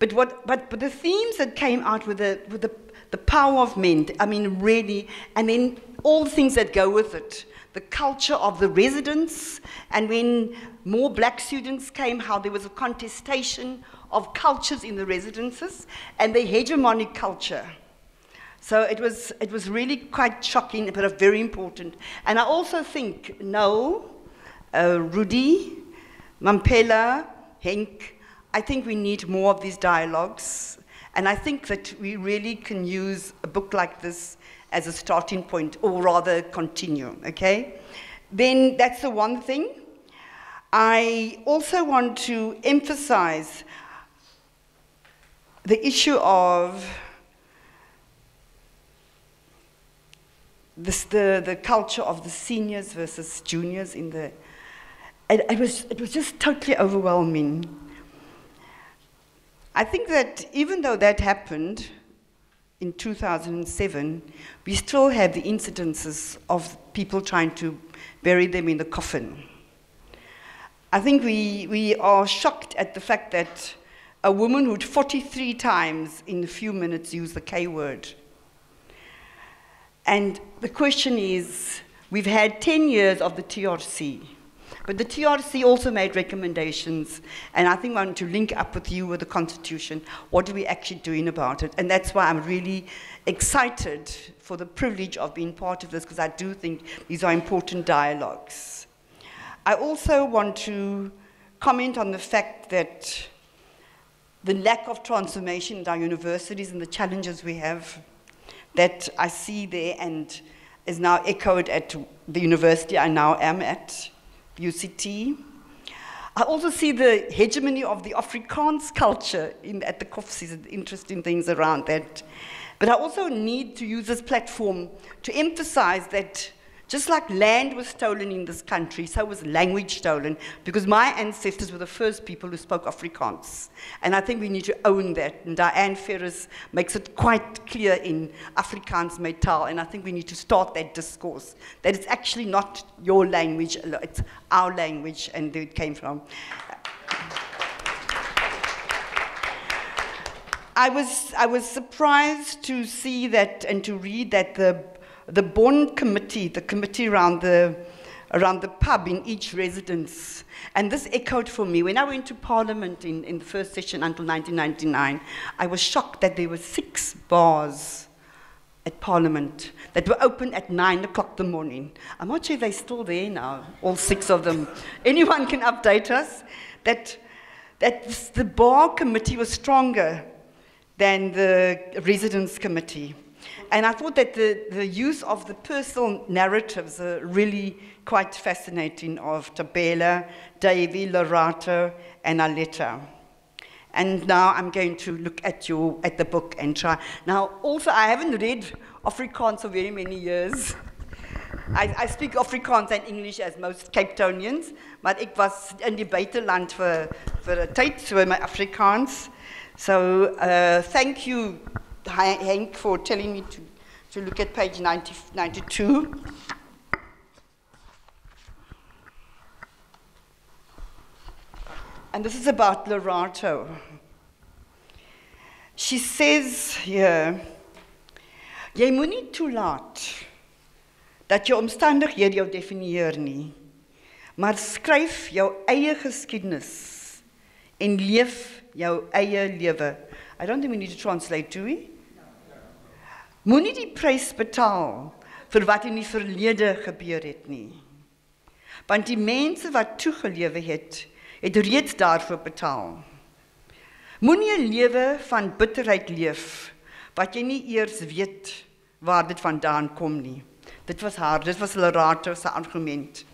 But, what, but, but the themes that came out with the, with the, the power of men, I mean, really, and then all the things that go with it the culture of the residents, and when more black students came, how there was a contestation of cultures in the residences and the hegemonic culture. So it was, it was really quite shocking, but very important. And I also think Noel, uh, Rudy, Mampela, Henk, I think we need more of these dialogues. And I think that we really can use a book like this as a starting point, or rather continue, okay? Then that's the one thing. I also want to emphasize the issue of this, the, the culture of the seniors versus juniors in the. It, it, was, it was just totally overwhelming. I think that even though that happened in 2007, we still have the incidences of people trying to bury them in the coffin. I think we, we are shocked at the fact that a woman who'd 43 times in a few minutes used the K word. And the question is we've had 10 years of the TRC. But the TRC also made recommendations, and I think I want to link up with you with the Constitution. What are we actually doing about it? And that's why I'm really excited for the privilege of being part of this, because I do think these are important dialogues. I also want to comment on the fact that the lack of transformation in our universities and the challenges we have that I see there and is now echoed at the university I now am at, UCT. I also see the hegemony of the Afrikaans culture in, at the Kovsies and interesting things around that. But I also need to use this platform to emphasize that just like land was stolen in this country, so was language stolen, because my ancestors were the first people who spoke Afrikaans. And I think we need to own that. And Diane Ferris makes it quite clear in Afrikaans Metal, and I think we need to start that discourse, that it's actually not your language, it's our language, and where it came from. I was, I was surprised to see that and to read that the the Bond Committee, the committee around the, around the pub in each residence. And this echoed for me. When I went to Parliament in, in the first session until 1999, I was shocked that there were six bars at Parliament that were open at 9 o'clock the morning. I'm not sure they're still there now, all six of them. <laughs> Anyone can update us that, that the bar committee was stronger than the residence committee. And I thought that the, the use of the personal narratives are really quite fascinating of Tabela, Davy, Lorato, and Aletta. And now I'm going to look at you at the book and try. Now, also, I haven't read Afrikaans for very many years. I, I speak Afrikaans and English as most Cape Townians, but it was in die buiteland vir vir 'n tyd so my Afrikaans. So, uh, thank you Hank for telling me to, to look at page 90, 92. And this is about Lorato. She says here, jy moenie toelaat dat jou omstandighede jou definieer nie, maar skryf jou eie geskiedenis en leef jou eie lewe. I don't think we need to translate, do we? Moenie die prys betaal vir wat in die verlede gebeur het nie. Want die mense wat toegelewe het, het reeds daarvoor betaal. Moenie 'n lewe van bitterheid leef wat jy nie eers weet waar dit vandaan kom nie. Dit was haar, dit was Lorato se argument.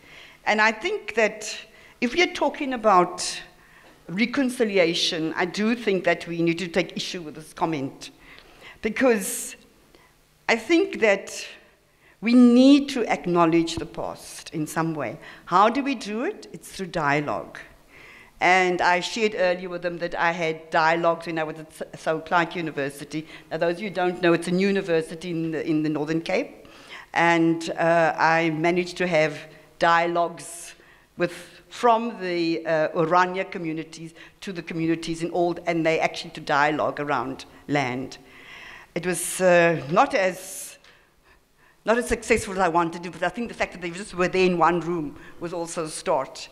And I think that if are talking about reconciliation, I do think that we need to take issue with this comment because I think that we need to acknowledge the past in some way. How do we do it? It's through dialogue. And I shared earlier with them that I had dialogues when I was at Sol Plaatje University. Now, those of you who don't know, it's a new university in the, in the Northern Cape. And uh, I managed to have dialogues with, from the uh, Orania communities to the communities in Old, and they actually to dialogue around land. It was uh, not as not as successful as I wanted to, but I think the fact that they just were there in one room was also a start.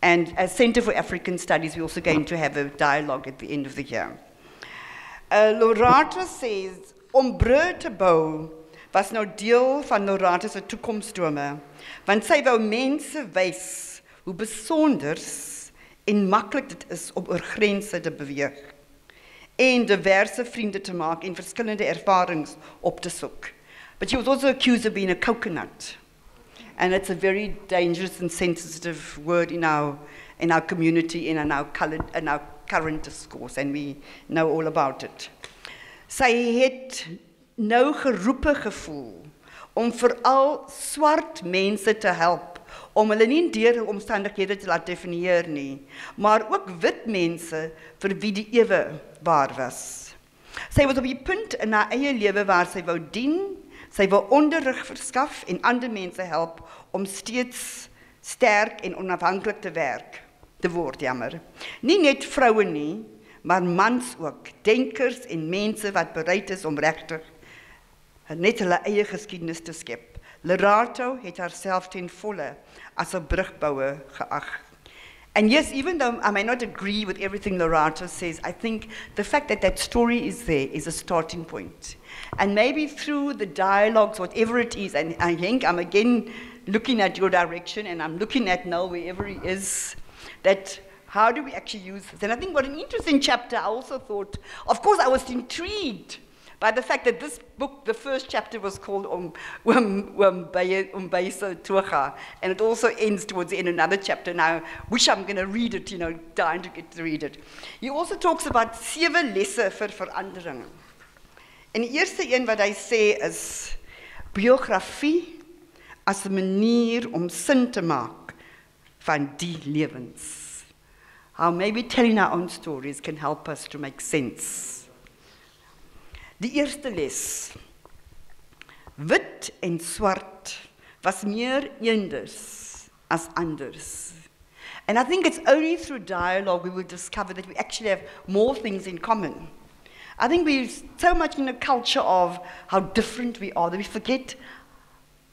And as Center for African Studies, we're also going to have a dialogue at the end of the year. Uh, Lorata says, om te bou was nou deel van Lorata se toekomsdrome, want sy wou mense wys hoe besonder en maklik dit is om oor grense te beweeg en diverse vriende te maak en verskillende ervarings op te soek. But she was also accused of being a coconut. And it's a very dangerous and sensitive word in our, in our community and in our, colored, in our current discourse, and we know all about it. Sy het nou geroepe gevoel om veral swart mense te help om hulle nie deur omstandighede te laat definieer nie, maar ook wit mense vir wie die ewe waar was. Sy was op die punt in haar eie lewe waar sy wou dien, sy wou onderrig verskaf en ander mense help om steeds sterk en onafhanklik te werk te word jammer. Nie net vroue nie, maar mans ook, denkers en mense wat bereid is om regtig net hulle eie geskiedenis te skep. Lerato het haarself ten volle as 'n brugbouer geag. And yes, even though I may not agree with everything Lorato says, I think the fact that that story is there is a starting point. And maybe through the dialogues, whatever it is, and I think I'm again looking at your direction and I'm looking at Noel wherever he is, that How do we actually use this? And I think what an interesting chapter I also thought, of course, I was intrigued by the fact that this book, the first chapter was called Um, um, um, and it also ends towards the end another chapter. Now, I wish I'm going to read it, you know, dying to get to read it. He also talks about seven lesse vir verandering. En die eerste een wat hy sê is biografie as 'n manier om sin te maak van die lewens. How maybe telling our own stories can help us to make sense. Die eerste les. Wit en swart was meer eenders as anders. And I think it's only through dialogue we will discover that we actually have more things in common. I think we're so much in a culture of how different we are that we forget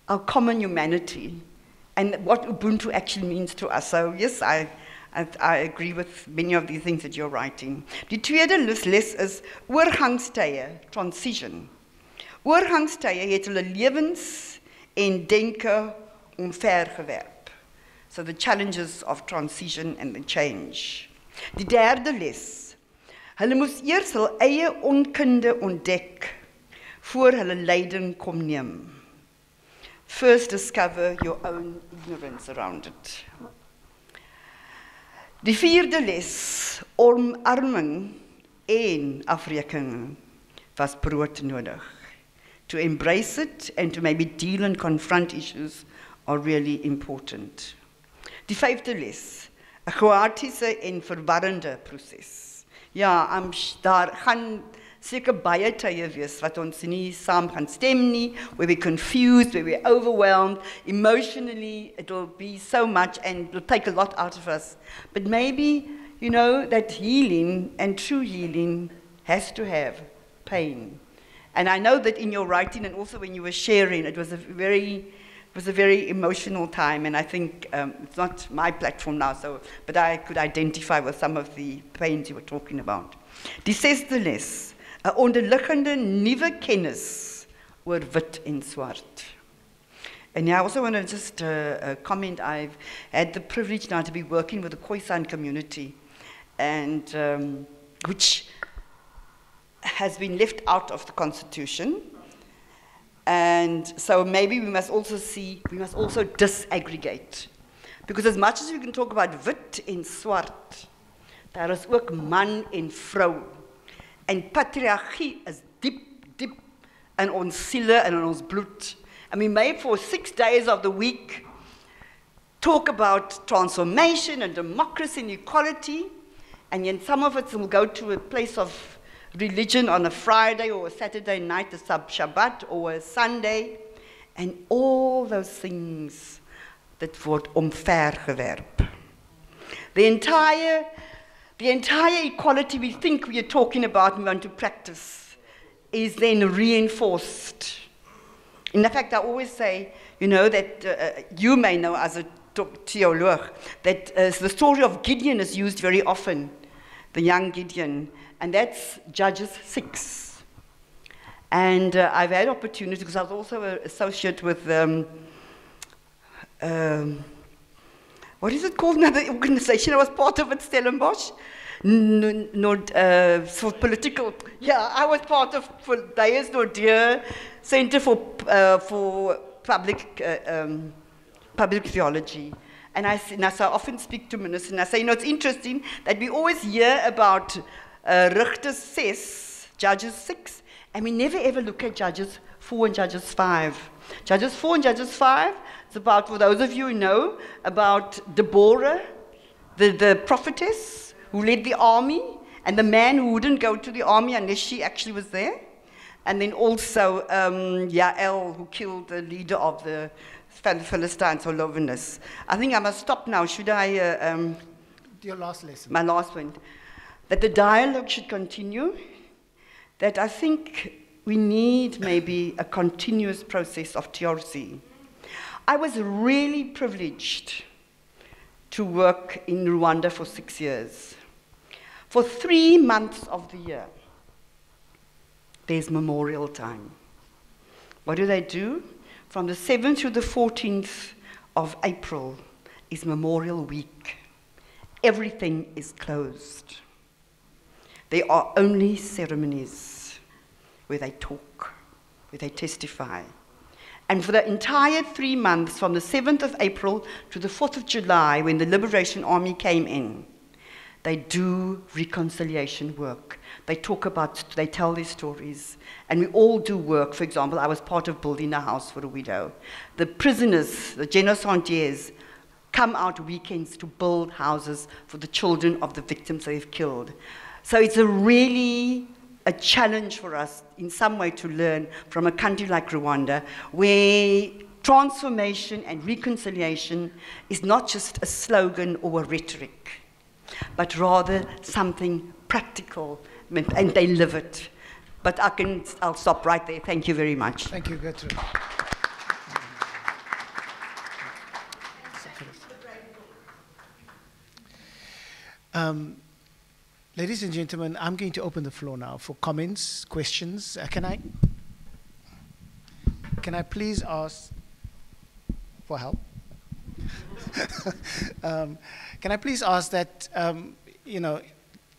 our common humanity and what Ubuntu actually means to us. So, yes, I, I, I agree with many of the things that you're writing. Die tweede les, is oorgangstye, transition. Oorgangstye het hulle lewens en denke omvergewerp. So the challenges of transition and the change. Die derde les. Hulle moes eers hul eie onkunde ontdek voor hulle leiding kom neem. First discover your own ignorance around it. Die vierde les, omarming en afrekening was brood nodig. To embrace it and to maybe deal and confront issues are really important. Die vyfde les, 'n chaotiese en verwarrende proses. Ja, daar gaan seker baie tye wees wat ons nie saam gaan stem nie, where we're confused, where we're overwhelmed, emotionally it will be so much and it will take a lot out of us. But maybe, you know, that healing and true healing has to have pain. And I know that in your writing and also when you were sharing, it was a very it was a very emotional time, and I think um, it's not my platform now, so, but I could identify with some of the pains you were talking about. Die sesde les 'n onderliggende nuwe kennis oor wit en swart. And yeah, I also want to just uh, uh, comment I've had the privilege now to be working with the Khoisan community, and um, which has been left out of the constitution. And so maybe we must also see, we must also disaggregate. Because as much as we can talk about wit en swart, daar is ook man en vrou En patriargie is diep, diep in ons siele en in ons bloed. And we may for six days of the week talk about transformation and democracy and equality. And then some of us will go to a place of religion on a Friday or a Saturday night, a Shabbat or a Sunday. And all those things that word omvergewerp. The entire the entire equality we think we are talking about and want to practice is then reinforced. In fact, I always say, you know, that uh, uh you may know as a theologue, that uh, the story of Gideon is used very often, the young Gideon, and that's Judges 6. And uh, I've had opportunity because I was also associate with um, um, what is it called now, <laughs> the organization I was part of at Stellenbosch? Not uh, for political, yeah, I was part of for Beyers Naudé Center for, uh, for Public, uh, um, Public Theology. And I, and I often speak to ministers and I say, you know, it's interesting that we always hear about uh, Richter 6, Judges 6, and we never ever look at Judges 4 and Judges 5. Judges 4 and Judges 5 it's about, for those of you who know, about Deborah, the, the prophetess who led the army, and the man who wouldn't go to the army unless she actually was there. And then also um, Yael, who killed the leader of the Philistines or Lovinus. I think I must stop now. Should I? Uh, um, Your last lesson. My last one. That the dialogue should continue. That I think we need maybe a continuous process of theodicy. I was really privileged to work in Rwanda for six years. For three months of the year, there's memorial time. What do they do? From the 7th to the 14th of April is Memorial Week. everything is closed. There are only ceremonies where they talk, where they testify. And for the entire three months, from the 7th of April to the 4th of July, when the Liberation Army came in, they do reconciliation work. They talk about, they tell their stories. And we all do work. For example, I was part of building a house for a widow. The prisoners, the génocidaires, come out weekends to build houses for the children of the victims they've killed. So it's a really a challenge for us in some way to learn from a country like Rwanda, where transformation and reconciliation is not just a slogan or a rhetoric, but rather something practical, and they live it. But I can, I'll stop right there. Thank you very much. Thank you, Gertrude. Um, Ladies and gentlemen, I'm going to open the floor now for comments, questions. Uh, can I can I please ask for help? <laughs> um, can I please ask that um, you know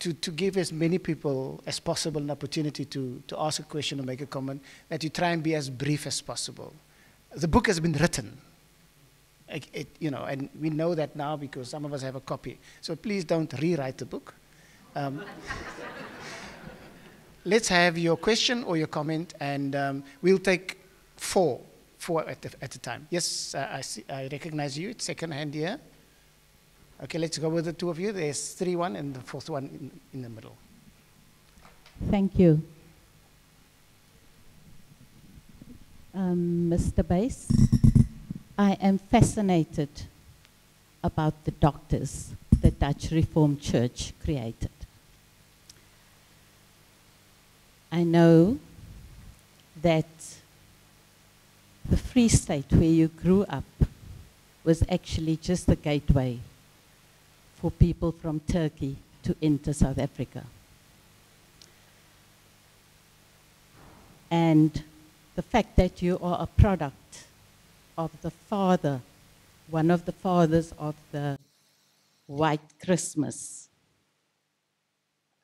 to, to give as many people as possible an opportunity to, to ask a question or make a comment, that you try and be as brief as possible. The book has been written. It, it, you know, and we know that now because some of us have a copy. So please don't rewrite the book. Um, let's have your question or your comment, and um, we'll take four, four at, the, at a time. Yes, uh, I, see, I recognize you. It's second hand here. Okay, let's go with the two of you. There's three one and the fourth one in, in the middle. Thank you. Um, Mr. Buys, I am fascinated about the doctors the Dutch Reformed Church created. I know that the Free State where you grew up was actually just the gateway for people from Turkey to enter South Africa. And the fact that you are a product of the father, one of the fathers of the white Christmas,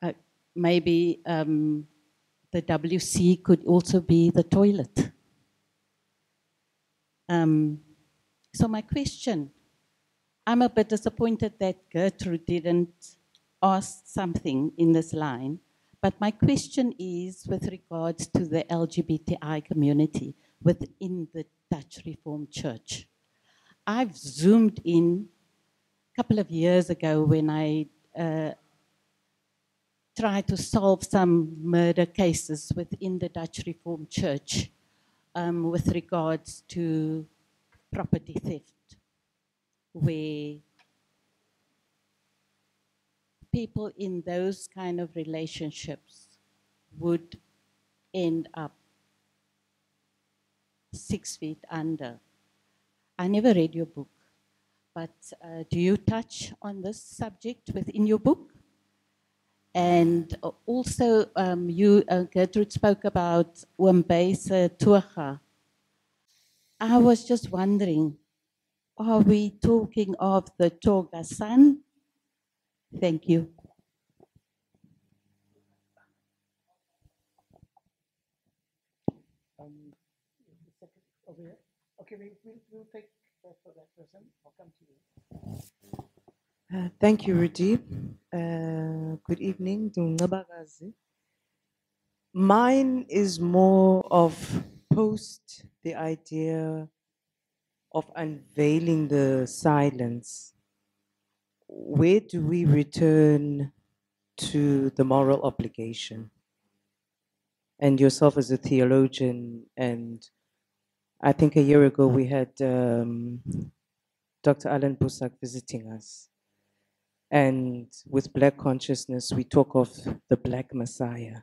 uh, maybe um, the WC could also be the toilet. Um, so my question, I'm a bit disappointed that Gertrude didn't ask something in this line, but my question is with regards to the LGBTI community within the Dutch Reformed Church. I've zoomed in a couple of years ago when I uh, try to solve some murder cases within the Dutch Reformed Church um, with regards to property theft, where people in those kind of relationships would end up six feet under. I never read your book, but uh, do you touch on this subject within your book? And also, um, you, uh, Gertrude, spoke about Wambesa Tuaha. I was just wondering, are we talking of the Toga son? Thank you. Um. Okay, we, we'll, we'll take that for that person. I'll come to you. Uh, thank you, Rudy. Uh, good evening. Mine is more of post the idea of unveiling the silence. Where do we return to the moral obligation? And yourself as a theologian, and I think a year ago we had um, Dr. Allan Boesak visiting us and with Black consciousness, we talk of the Black Messiah.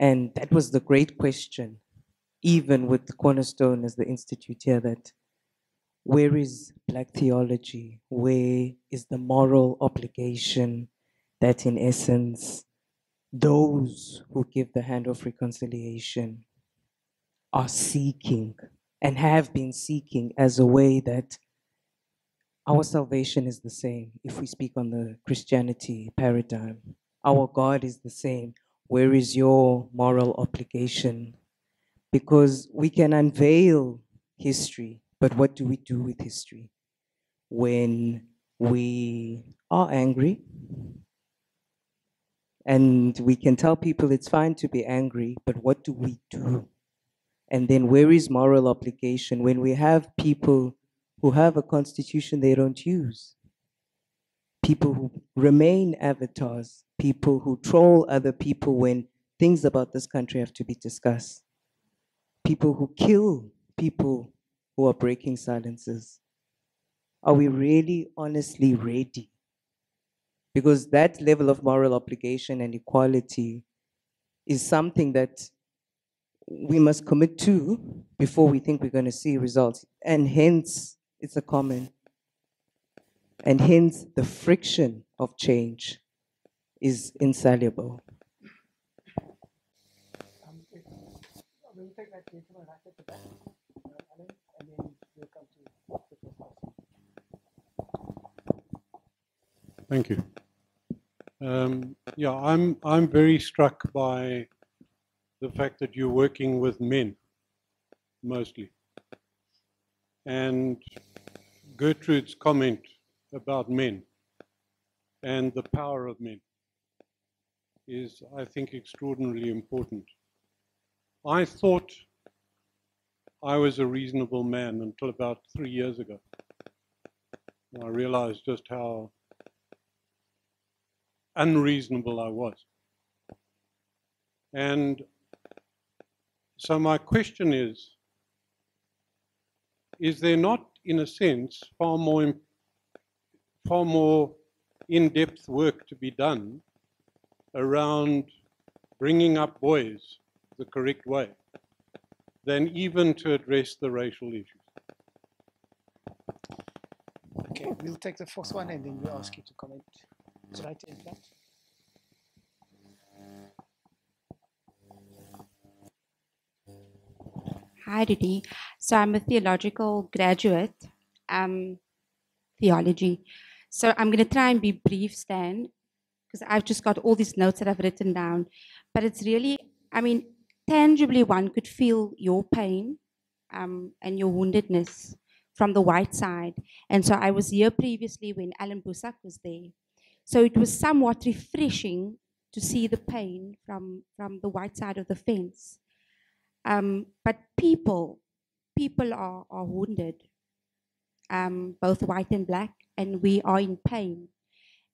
And that was the great question, even with cornerstone as the institute here, that where is Black theology? Where is the moral obligation that, in essence, those who give the hand of reconciliation are seeking and have been seeking as a way that our salvation is the same if we speak on the Christianity paradigm. Our God is the same. Where is your moral obligation? Because we can unveil history, but what do we do with history? When we are angry, and we can tell people it's fine to be angry, but what do we do? And then where is moral obligation when we have people who have a constitution they don't use? People who remain avatars, people who troll other people when things about this country have to be discussed, people who kill people who are breaking silences. Are we really honestly ready? Because that level of moral obligation and equality is something that we must commit to before we think we're going to see results. And hence, it's a comment. And hence, the friction of change is insoluble. Thank you. Um, yeah, I'm I'm very struck by the fact that you're working with men mostly. And Gertrude's comment about men and the power of men is, I think, extraordinarily important. I thought I was a reasonable man until about three years ago. I realized just how unreasonable I was. And so my question is, is there not, in a sense, far more, far more in-depth work to be done around bringing up boys the correct way than even to address the racial issues? Okay, we'll take the fourth one and then we'll ask you to comment. Should I take that? Hi, Didi. So I'm a theological graduate, um, theology. So I'm going to try and be brief, Stan, because I've just got all these notes that I've written down. But it's really, I mean, tangibly, one could feel your pain um, and your woundedness from the white side. And so I was here previously when Allan Boesak was there. So it was somewhat refreshing to see the pain from, from the white side of the fence. Um, but people, people are, are wounded, um, both white and black, and we are in pain.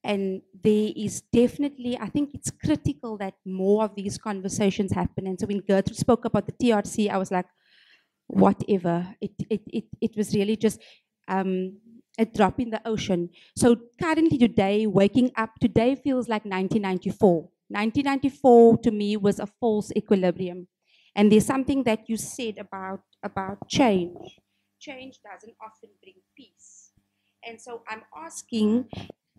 And there is definitely, I think it's critical that more of these conversations happen. And so when Gertrude spoke about the TRC, I was like, whatever. It, it, it, it was really just um, a drop in the ocean. So currently today, waking up, today feels like 1994. 1994 to me was a false equilibrium. And there's something that you said about, about change. Change doesn't often bring peace. And so I'm asking,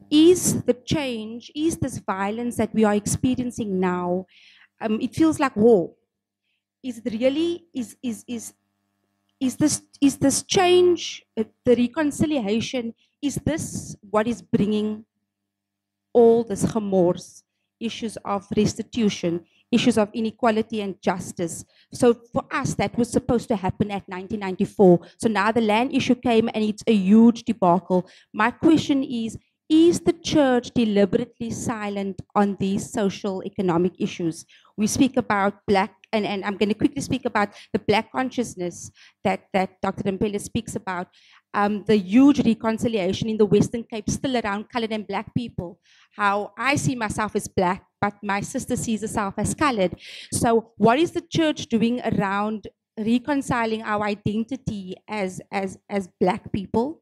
is the change, is this violence that we are experiencing now, um, it feels like war. Is it really, is, is, is, is this, is this change, uh, the reconciliation, is this what is bringing all this remorse, issues of restitution, issues of inequality and justice. So for us, that was supposed to happen at 1994. So now the land issue came and it's a huge debacle. My question is, is the church deliberately silent on these social economic issues? We speak about black, and, and I'm going to quickly speak about the black consciousness that, that Dr. Ramphele speaks about um, the huge reconciliation in the Western Cape still around colored and black people. How I see myself as black, but my sister sees herself as colored. So, what is the church doing around reconciling our identity as, as, as black people?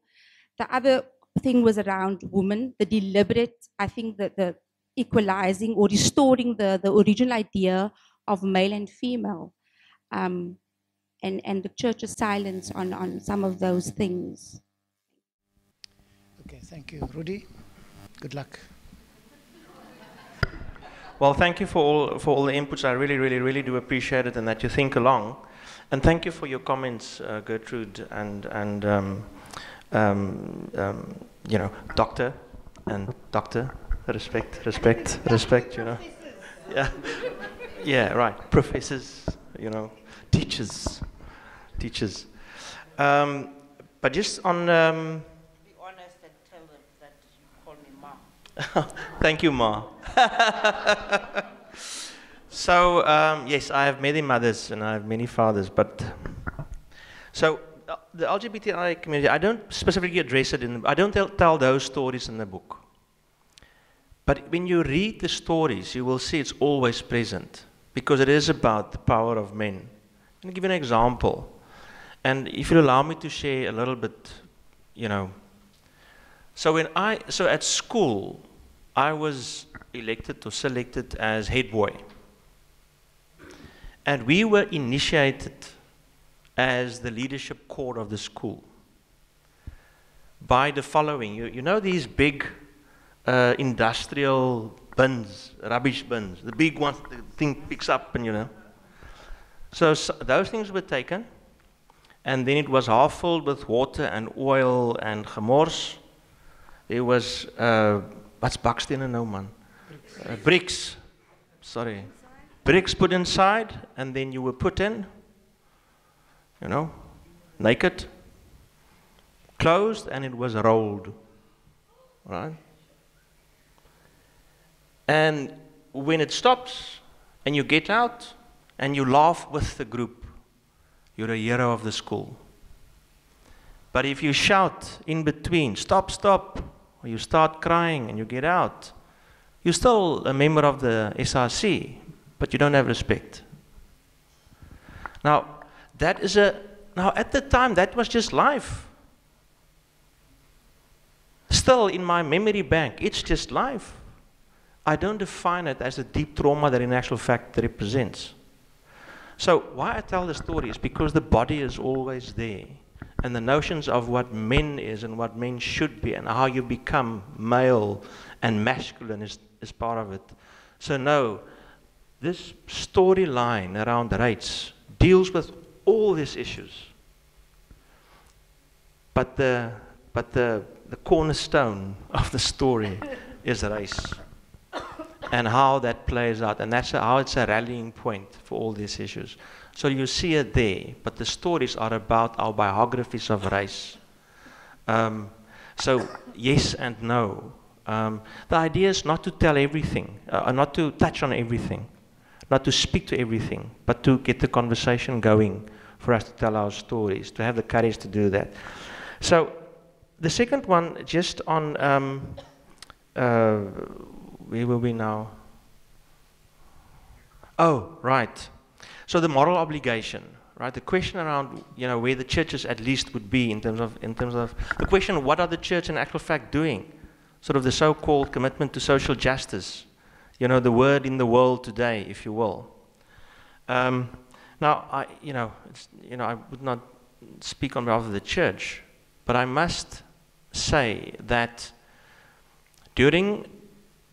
The other thing was around women, the deliberate, I think that the equalizing or restoring the, the original idea of male and female. Um, and, and the church's silence on, on some of those things. Okay, thank you. Rudi, good luck. Well, thank you for all, for all the inputs. I really, really, really do appreciate it and that you think along. And thank you for your comments, uh, Gertrude and, and um, um, um, you know, doctor and doctor, respect, respect, respect, you know. Yeah, yeah, right. Professors, you know, teachers, teachers. Um, but just on. Um, Be honest and tell them that you call me mom. <laughs> Thank you, Ma. <laughs> so, um, yes, I have many mothers and I have many fathers, but so uh, the LGBTI community, I don't specifically address it in, I don't tell, tell those stories in the book. But when you read the stories, you will see it's always present because it is about the power of men. I'll give you an example. And if you'll allow me to share a little bit, you know. So when I so at school, I was elected or selected as head boy. And we were initiated as the leadership core of the school by the following. You, you know these big uh, industrial bins, rubbish bins, the big ones the thing picks up and you know. So, so those things were taken and then it was half filled with water and oil and gemors. There was, uh, what's bakstenen now man? Uh, bricks, sorry. Bricks put inside and then you were put in, you know, naked, closed and it was rolled, right? And when it stops and you get out and you laugh with the group, you're a hero of the school. But if you shout in between, stop, stop, or you start crying and you get out, you're still a member of the SRC, but you don't have respect. Now, that is a, now at the time, that was just life. Still in my memory bank, it's just life. I don't define it as a deep trauma that in actual fact represents. So why I tell the story is because the body is always there. And the notions of what men is and what men should be and how you become male and masculine is, is part of it. So no, this storyline around rights deals with all these issues. But the, but the, the cornerstone of the story is race and how that plays out. And that's how it's a rallying point for all these issues. So you see it there, but the stories are about our biographies of race. Um, so, yes and no. Um, the idea is not to tell everything, uh, not to touch on everything, not to speak to everything, but to get the conversation going for us to tell our stories, to have the courage to do that. So, the second one, just on um, uh, where will we now? Oh, right. So the moral obligation, right? The question around, you know, where the churches at least would be in terms of, in terms of the question, what are the church in actual fact doing? Sort of the so-called commitment to social justice, you know, the word in the world today, if you will. Um, now, I, you know, you know, I would not speak on behalf of the church, but I must say that during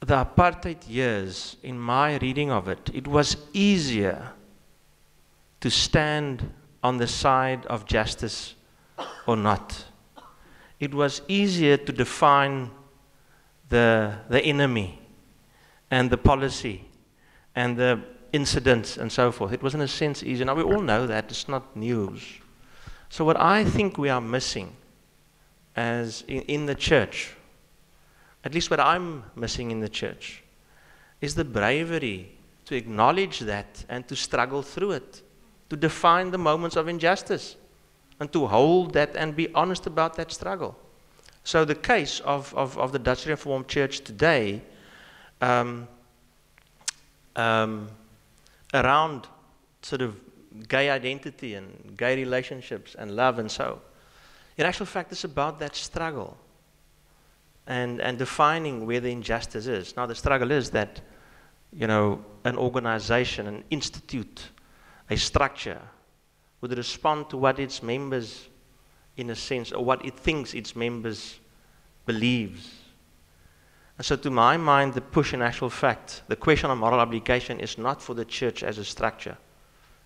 the apartheid years, in my reading of it, it was easier to stand on the side of justice or not. It was easier to define the, the enemy and the policy and the incidents and so forth. It was, in a sense, easier. Now, we all know that. It's not news. So, what I think we are missing as in, in the church, at least what I'm missing in the church, is the bravery to acknowledge that and to struggle through it, to define the moments of injustice, and to hold that and be honest about that struggle. So, the case of, of, of the Dutch Reformed Church today um, um, around sort of gay identity and gay relationships and love and so, in actual fact, it's about that struggle and, and defining where the injustice is. Now, the struggle is that, you know, an organization, an institute, a structure would respond to what its members, in a sense, or what it thinks its members believes. And so, to my mind, the push in actual fact, the question of moral obligation is not for the church as a structure,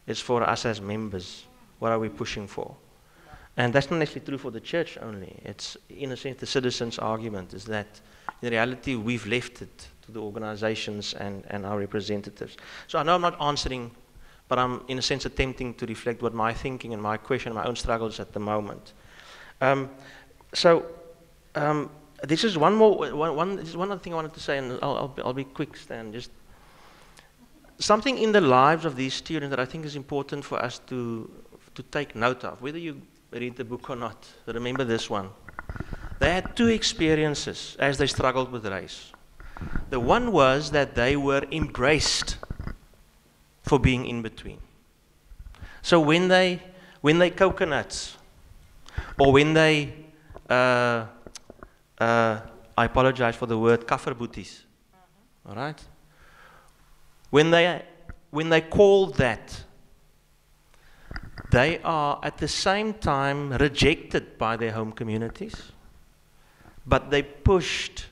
it's for us as members. What are we pushing for? And that's not necessarily true for the church only. It's, in a sense, the citizens' argument is that in reality we've left it to the organizations and, and our representatives. So I know I'm not answering, but I'm, in a sense, attempting to reflect what my thinking and my question, my own struggles at the moment. Um, so um, this is one more, one, one, this is one other thing I wanted to say, and I'll, I'll, be, I'll be quick, Stan. Just something in the lives of these students that I think is important for us to, to take note of, whether you read the book or not. Remember this one. They had two experiences as they struggled with race. The one was that they were embraced for being in between. So when they when they coconuts or when they uh, uh, I apologize for the word kafferboeties. All right? When they, when they called that, they are at the same time rejected by their home communities, but they pushed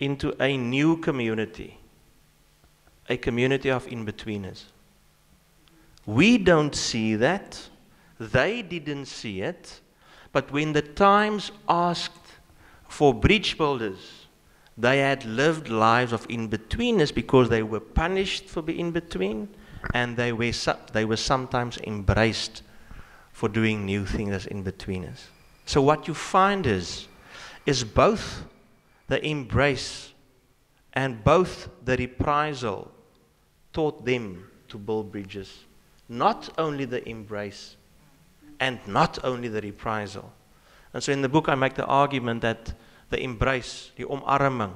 into a new community, a community of in betweeners. We don't see that. They didn't see it. But when the Times asked for bridge builders, they had lived lives of in betweeners because they were punished for being in between and they were, they were sometimes embraced for doing new things in between us. So, what you find is, is both the embrace and both the reprisal taught them to build bridges. Not only the embrace and not only the reprisal. And so in the book I make the argument that the embrace, die omarming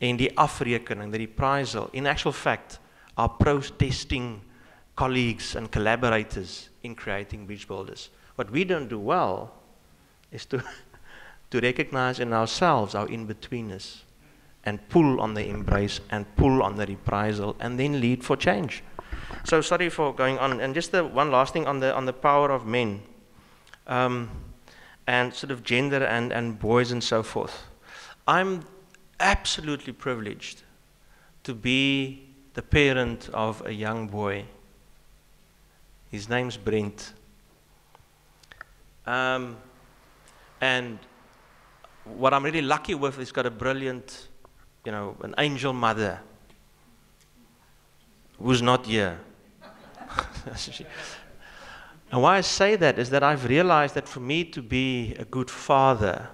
en die afrekening, the reprisal, in actual fact are protesting colleagues and collaborators in creating bridge builders. What we don't do well is to, <laughs> to recognize in ourselves our in-betweenness and pull on the embrace and pull on the reprisal and then lead for change. So sorry for going on. And just the one last thing on the, on the power of men. Um, and sort of gender and, and boys and so forth. I'm absolutely privileged to be the parent of a young boy. His name's Brent. Um, and what I'm really lucky with, he's got a brilliant, you know, an angel mother who's not here. <laughs> And why I say that is that I've realized that for me to be a good father,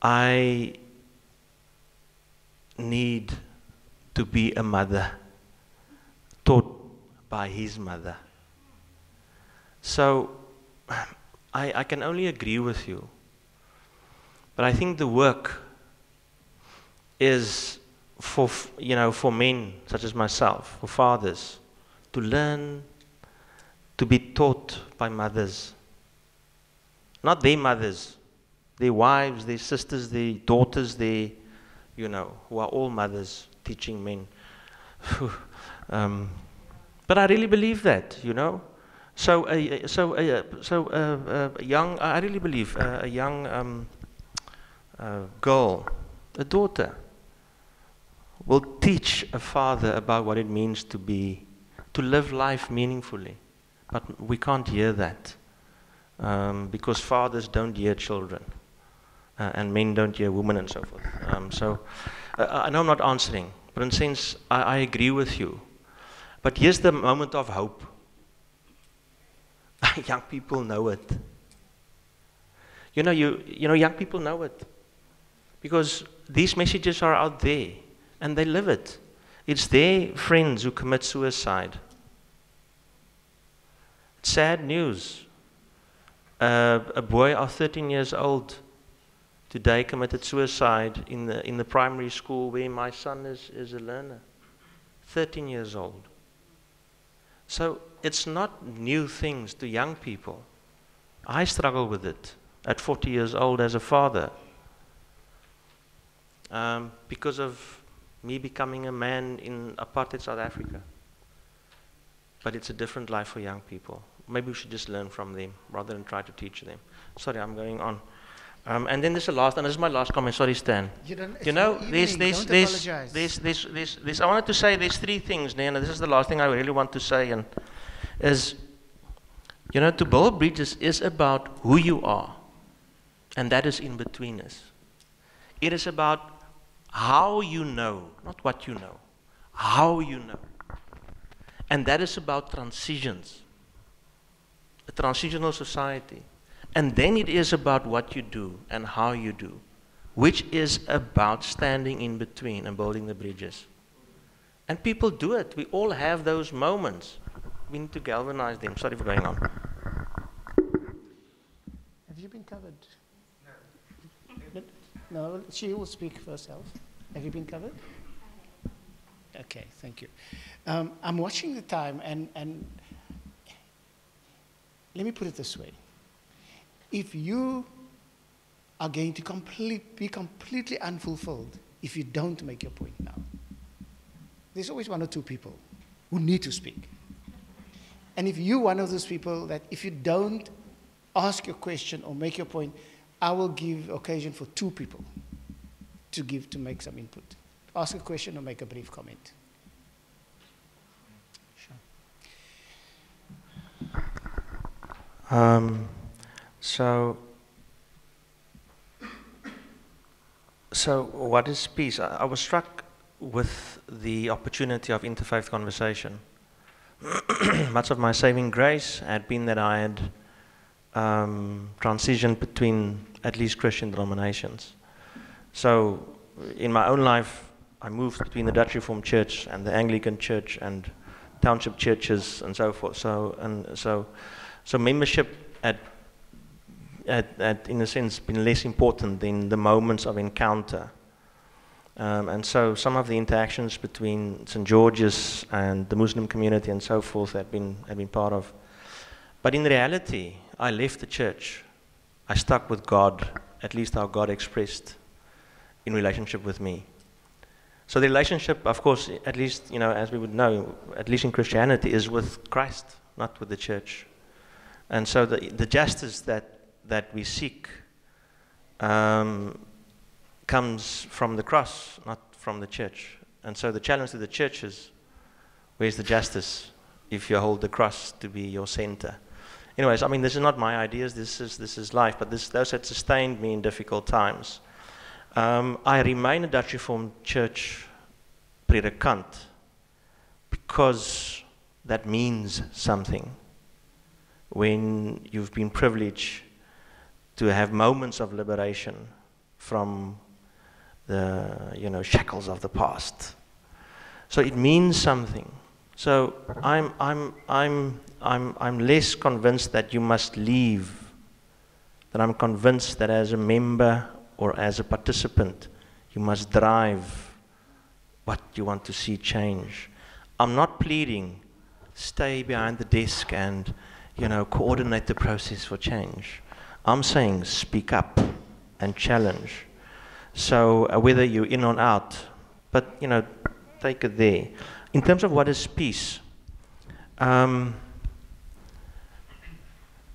I need to be a mother taught by his mother. So I, I can only agree with you. But I think the work is for, you know, for men such as myself, for fathers, to learn to be taught by mothers. Not their mothers, their wives, their sisters, their daughters, their, you know, who are all mothers teaching men. um, but I really believe that, you know. So, uh, so, uh, so uh, a young, I really believe a young um, girl, a daughter, will teach a father about what it means to be, to live life meaningfully. But we can't hear that um, because fathers don't hear children uh, and men don't hear women and so forth. Um, so uh, I know I'm not answering, but in a sense, I, I agree with you. But here's the moment of hope. <laughs> young people know it. You know, you, you know, young people know it because these messages are out there and they live it. It's their friends who commit suicide. It's Sad news. Uh, a boy of 13 years old today committed suicide in the, in the primary school where my son is, is a learner. 13 years old. So it's not new things to young people. I struggle with it at 40 years old as a father um, because of me becoming a man in apartheid South Africa. But it's a different life for young people maybe we should just learn from them rather than try to teach them. Sorry, I'm going on. Um, and then there's the last, and this is my last comment. Sorry, Stan. You, you know, there's, there's, there's, there's, there's, there's, there's, I wanted to say there's three things, and this is the last thing I really want to say, and is You know, to build bridges is about who you are, and that is in between us. It is about how you know, not what you know, how you know. And that is about transitions, a transitional society. And then it is about what you do and how you do, which is about standing in between and building the bridges. And people do it. We all have those moments. We need to galvanize them. Sorry for going on. Have you been covered? No. No, she will speak for herself. Have you been covered? Okay, thank you. Um, I'm watching the time, and, and let me put it this way. If you are going to complete, be completely unfulfilled if you don't make your point now, there's always one or two people who need to speak. And if you're one of those people that if you don't ask your question or make your point, I will give occasion for two people to give to make some input. Ask a question or make a brief comment. Um, so, so what is peace? I, I was struck with the opportunity of interfaith conversation. <clears throat> Much of my saving grace had been that I had um, transitioned between at least Christian denominations. So, in my own life, I moved between the Dutch Reformed Church and the Anglican Church and township churches and so forth. So, and so, so membership had, had, had, in a sense, been less important than the moments of encounter. Um, and so some of the interactions between St. George's and the Muslim community and so forth had been, had been part of. But in reality, I left the church. I stuck with God, at least how God expressed in relationship with me. So the relationship, of course, at least, you know, as we would know, at least in Christianity, is with Christ, not with the church. And so the, the justice that, that we seek um, comes from the cross, not from the church. And so the challenge to the church is where's the justice if you hold the cross to be your center? Anyways, I mean, this is not my ideas, this is, this is life, but this, those had sustained me in difficult times. Um, I remain a Dutch Reformed Church predikant because that means something. When you've been privileged to have moments of liberation from the you know shackles of the past. So it means something. So I'm I'm I'm I'm I'm less convinced that you must leave than I'm convinced that as a member or as a participant you must drive what you want to see change. I'm not pleading stay behind the desk and you know coordinate the process for change. I'm saying speak up and challenge. So uh, whether you're in or out, but you know, take it there. In terms of what is peace, um,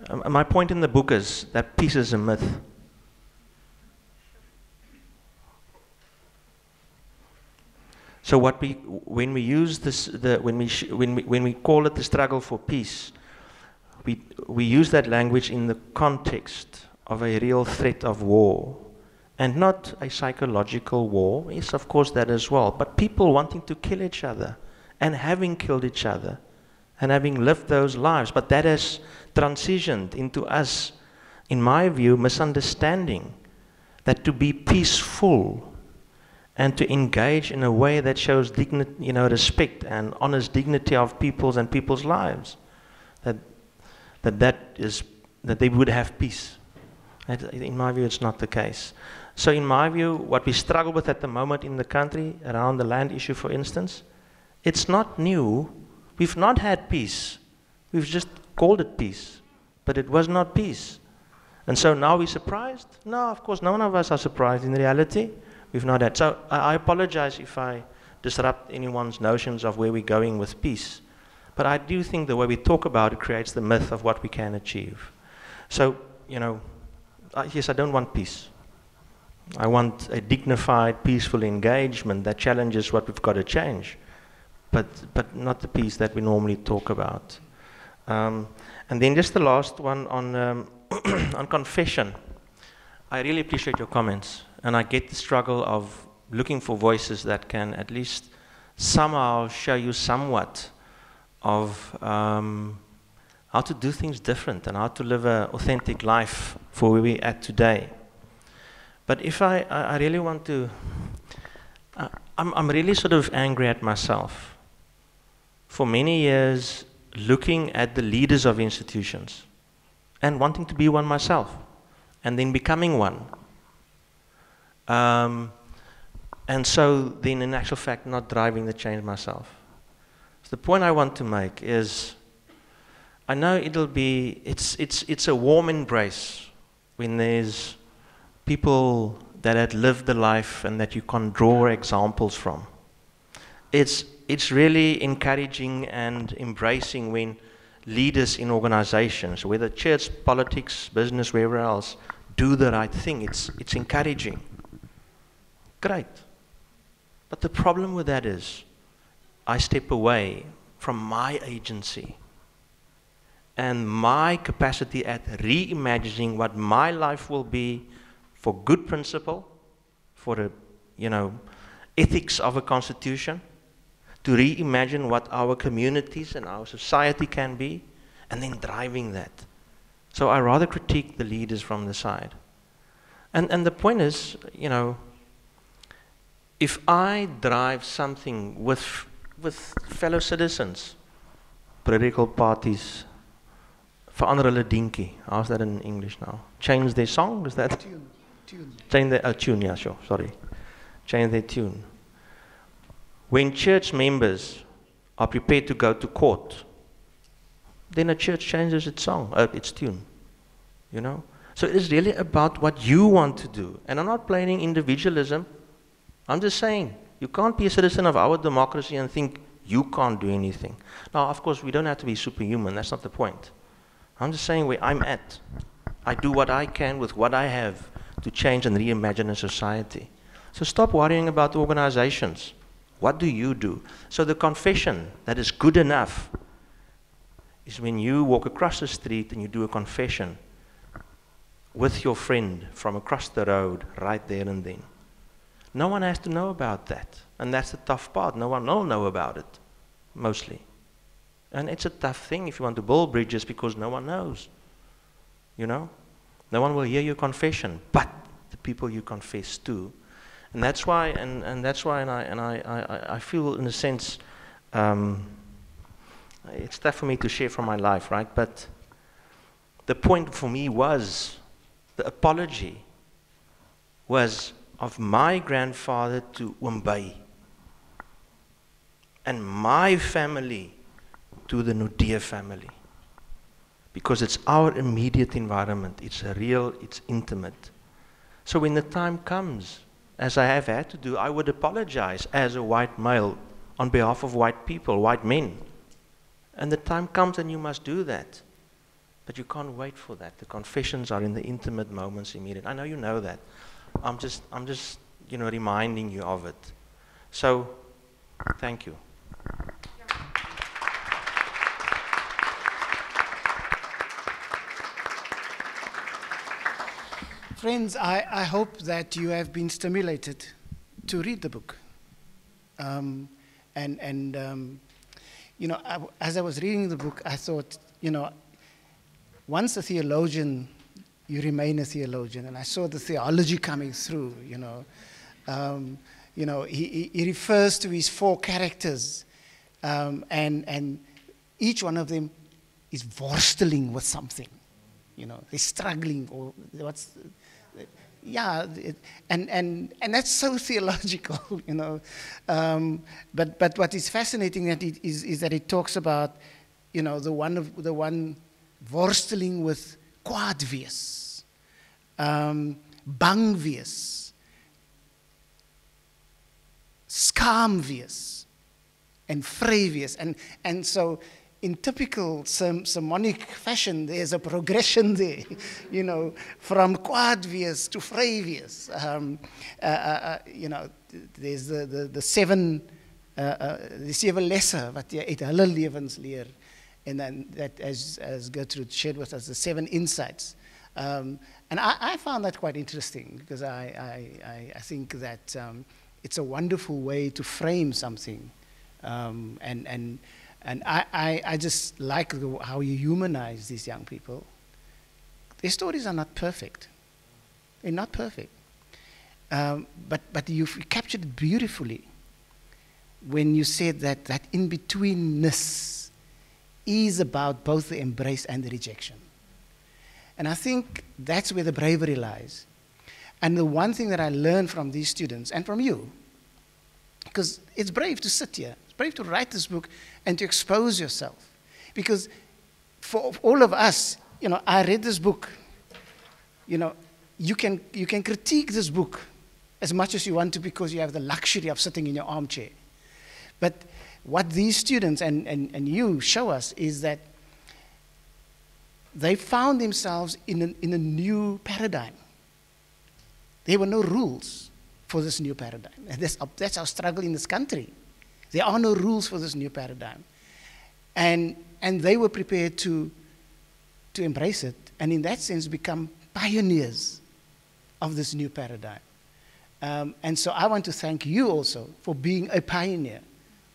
uh, my point in the book is that peace is a myth. So what we, when we use this, the, when, we when, we, when we call it the struggle for peace, we, we use that language in the context of a real threat of war and not a psychological war. Yes, of course, that as well. But people wanting to kill each other and having killed each other and having lived those lives. But that has transitioned into us, in my view, misunderstanding that to be peaceful and to engage in a way that shows dignity, you know, respect and honors dignity of people's and people's lives, that that, that is that they would have peace. In my view, it's not the case. So, in my view, what we struggle with at the moment in the country, around the land issue, for instance, it's not new. We've not had peace. We've just called it peace, but it was not peace. And so now we're surprised? No, of course, none of us are surprised. In reality, we've not had. So I, I apologize if I disrupt anyone's notions of where we're going with peace. But I do think the way we talk about it creates the myth of what we can achieve. So, you know, yes, I don't want peace. I want a dignified, peaceful engagement that challenges what we've got to change, but, but not the peace that we normally talk about. Um, and then just the last one on, um, <clears throat> on confession. I really appreciate your comments, and I get the struggle of looking for voices that can at least somehow show you somewhat of um, how to do things different and how to live an authentic life for where we're at today. But if I, I really want to, uh, I'm, I'm really sort of angry at myself. For many years, looking at the leaders of institutions and wanting to be one myself and then becoming one. Um, and so then in actual fact not driving the change myself. So the point I want to make is I know it'll be it's it's it's a warm embrace when there's people that had lived the life and that you can draw examples from. It's it's really encouraging and embracing when leaders in organizations, whether church, politics, business, wherever else, do the right thing. It's, it's encouraging. Great. But the problem with that is, I step away from my agency and my capacity at reimagining what my life will be for good principle, for the, you know, ethics of a constitution, to reimagine what our communities and our society can be, and then driving that. So I rather critique the leaders from the side. And, and the point is, you know, if I drive something with, with fellow citizens, political parties, verander hulle dinkie. How's that in English now? Change their song? Is that? Tune. Tune. Change their uh, tune, yeah, sure, sorry. Change their tune. When church members are prepared to go to court, then a church changes its song, uh, its tune. You know? So it is really about what you want to do. And I'm not blaming individualism. I'm just saying, you can't be a citizen of our democracy and think you can't do anything. Now, of course, we don't have to be superhuman. That's not the point. I'm just saying where I'm at. I do what I can with what I have to change and reimagine a society. So stop worrying about organizations. What do you do? So the confession that is good enough is when you walk across the street and you do a confession with your friend from across the road right there and then. No one has to know about that. And that's the tough part. No one will know about it, mostly. And it's a tough thing if you want to build bridges because no one knows. You know? No one will hear your confession, but the people you confess to and that's why, and, and that's why, and I, and I, I, I feel in a sense, um, it's tough for me to share from my life, right? But the point for me was the apology was of my grandfather to Oom Bey and my family to the Naudé family. Because it's our immediate environment, it's real, it's intimate. So when the time comes, as I have had to do, I would apologize as a white male on behalf of white people, white men. And the time comes and you must do that. But you can't wait for that. The confessions are in the intimate moments immediate. I know you know that. I'm just, I'm just, you know, reminding you of it. So, thank you. Friends, I, I hope that you have been stimulated to read the book. Um, and, and um, you know, I, as I was reading the book, I thought, you know, once a theologian, you remain a theologian. And I saw the theology coming through, you know. Um, you know, he, he, refers to his four characters, um, and, and each one of them is worsteling with something. You know, they're struggling, or what's yeah, it, and, and, and that's so theological, <laughs> you know. Um, but, but what is fascinating that it is, is that it talks about, you know, the one, of, the one worsteling with kwaad wees, um, bang wees, skaam wees, and vry wees. And, and so in typical sermonic fashion, there's a progression there, <laughs> you know, from kwaadwees to vrywees. Um, uh, uh, uh, you know, there's the, the, the seven, uh, uh, the seven lesse wat jy uit hulle lewens leer. And then that, as, as Gertrude shared with us, the seven insights. Um, and I, I, found that quite interesting because I, I, I think that um, it's a wonderful way to frame something. Um, and and, and I, I, just like how you humanize these young people. Their stories are not perfect. They're not perfect. Um, but, but you've captured it beautifully when you said that that in betweenness is about both the embrace and the rejection. And I think that's where the bravery lies. And the one thing that I learned from these students and from you, because it's brave to sit here, it's brave to write this book and to expose yourself. Because for all of us, you know, I read this book, you know, you can, you can critique this book as much as you want to because you have the luxury of sitting in your armchair. But what these students and, and, and you show us is that they found themselves in, an, in a new paradigm. There were no rules for this new paradigm. And that's, that's our struggle in this country. There are no rules for this new paradigm. And, and they were prepared to, to embrace it and, in that sense, become pioneers of this new paradigm. Um, and so I want to thank you also for being a pioneer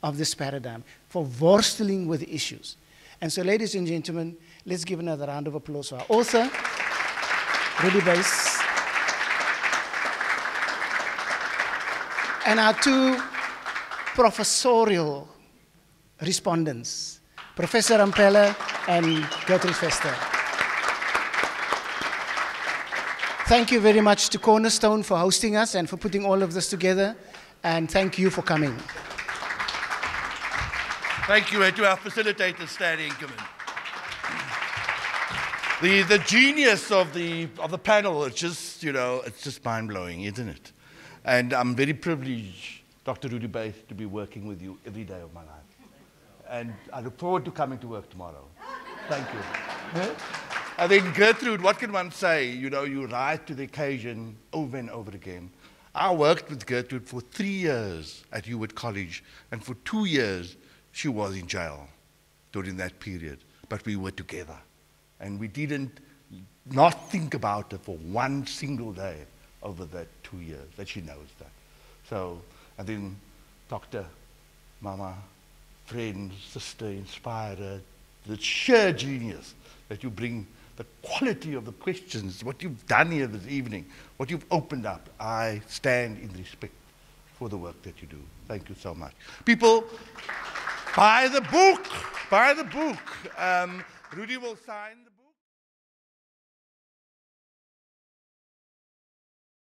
of this paradigm, for worsteling with issues. And so, ladies and gentlemen, let's give another round of applause for our author, Rudi Buys, and our two professorial respondents, Professor Ramphele and Gertrude Fester. Thank you very much to Cornerstone for hosting us and for putting all of this together. And thank you for coming. Thank you to our facilitator, Stanley Inkerman. The, the genius of the, of the panel is just, you know, it's just mind blowing, isn't it? And I'm very privileged, Dr. Rudi Buys, to be working with you every day of my life. And I look forward to coming to work tomorrow. Thank you. I think Gertrude, what can one say? You know, you rise to the occasion over and over again. I worked with Gertrude for three years at Hewat College, and for two years she was in jail during that period. But we were together, and we didn't not think about her for one single day over that two years that she knows that. So, and then Dr. Mama, friend, sister, inspirer, the sheer genius that you bring the quality of the questions, what you've done here this evening, what you've opened up, I stand in respect for the work that you do. Thank you so much. People, buy the book. Buy the book. Um, Rudi will sign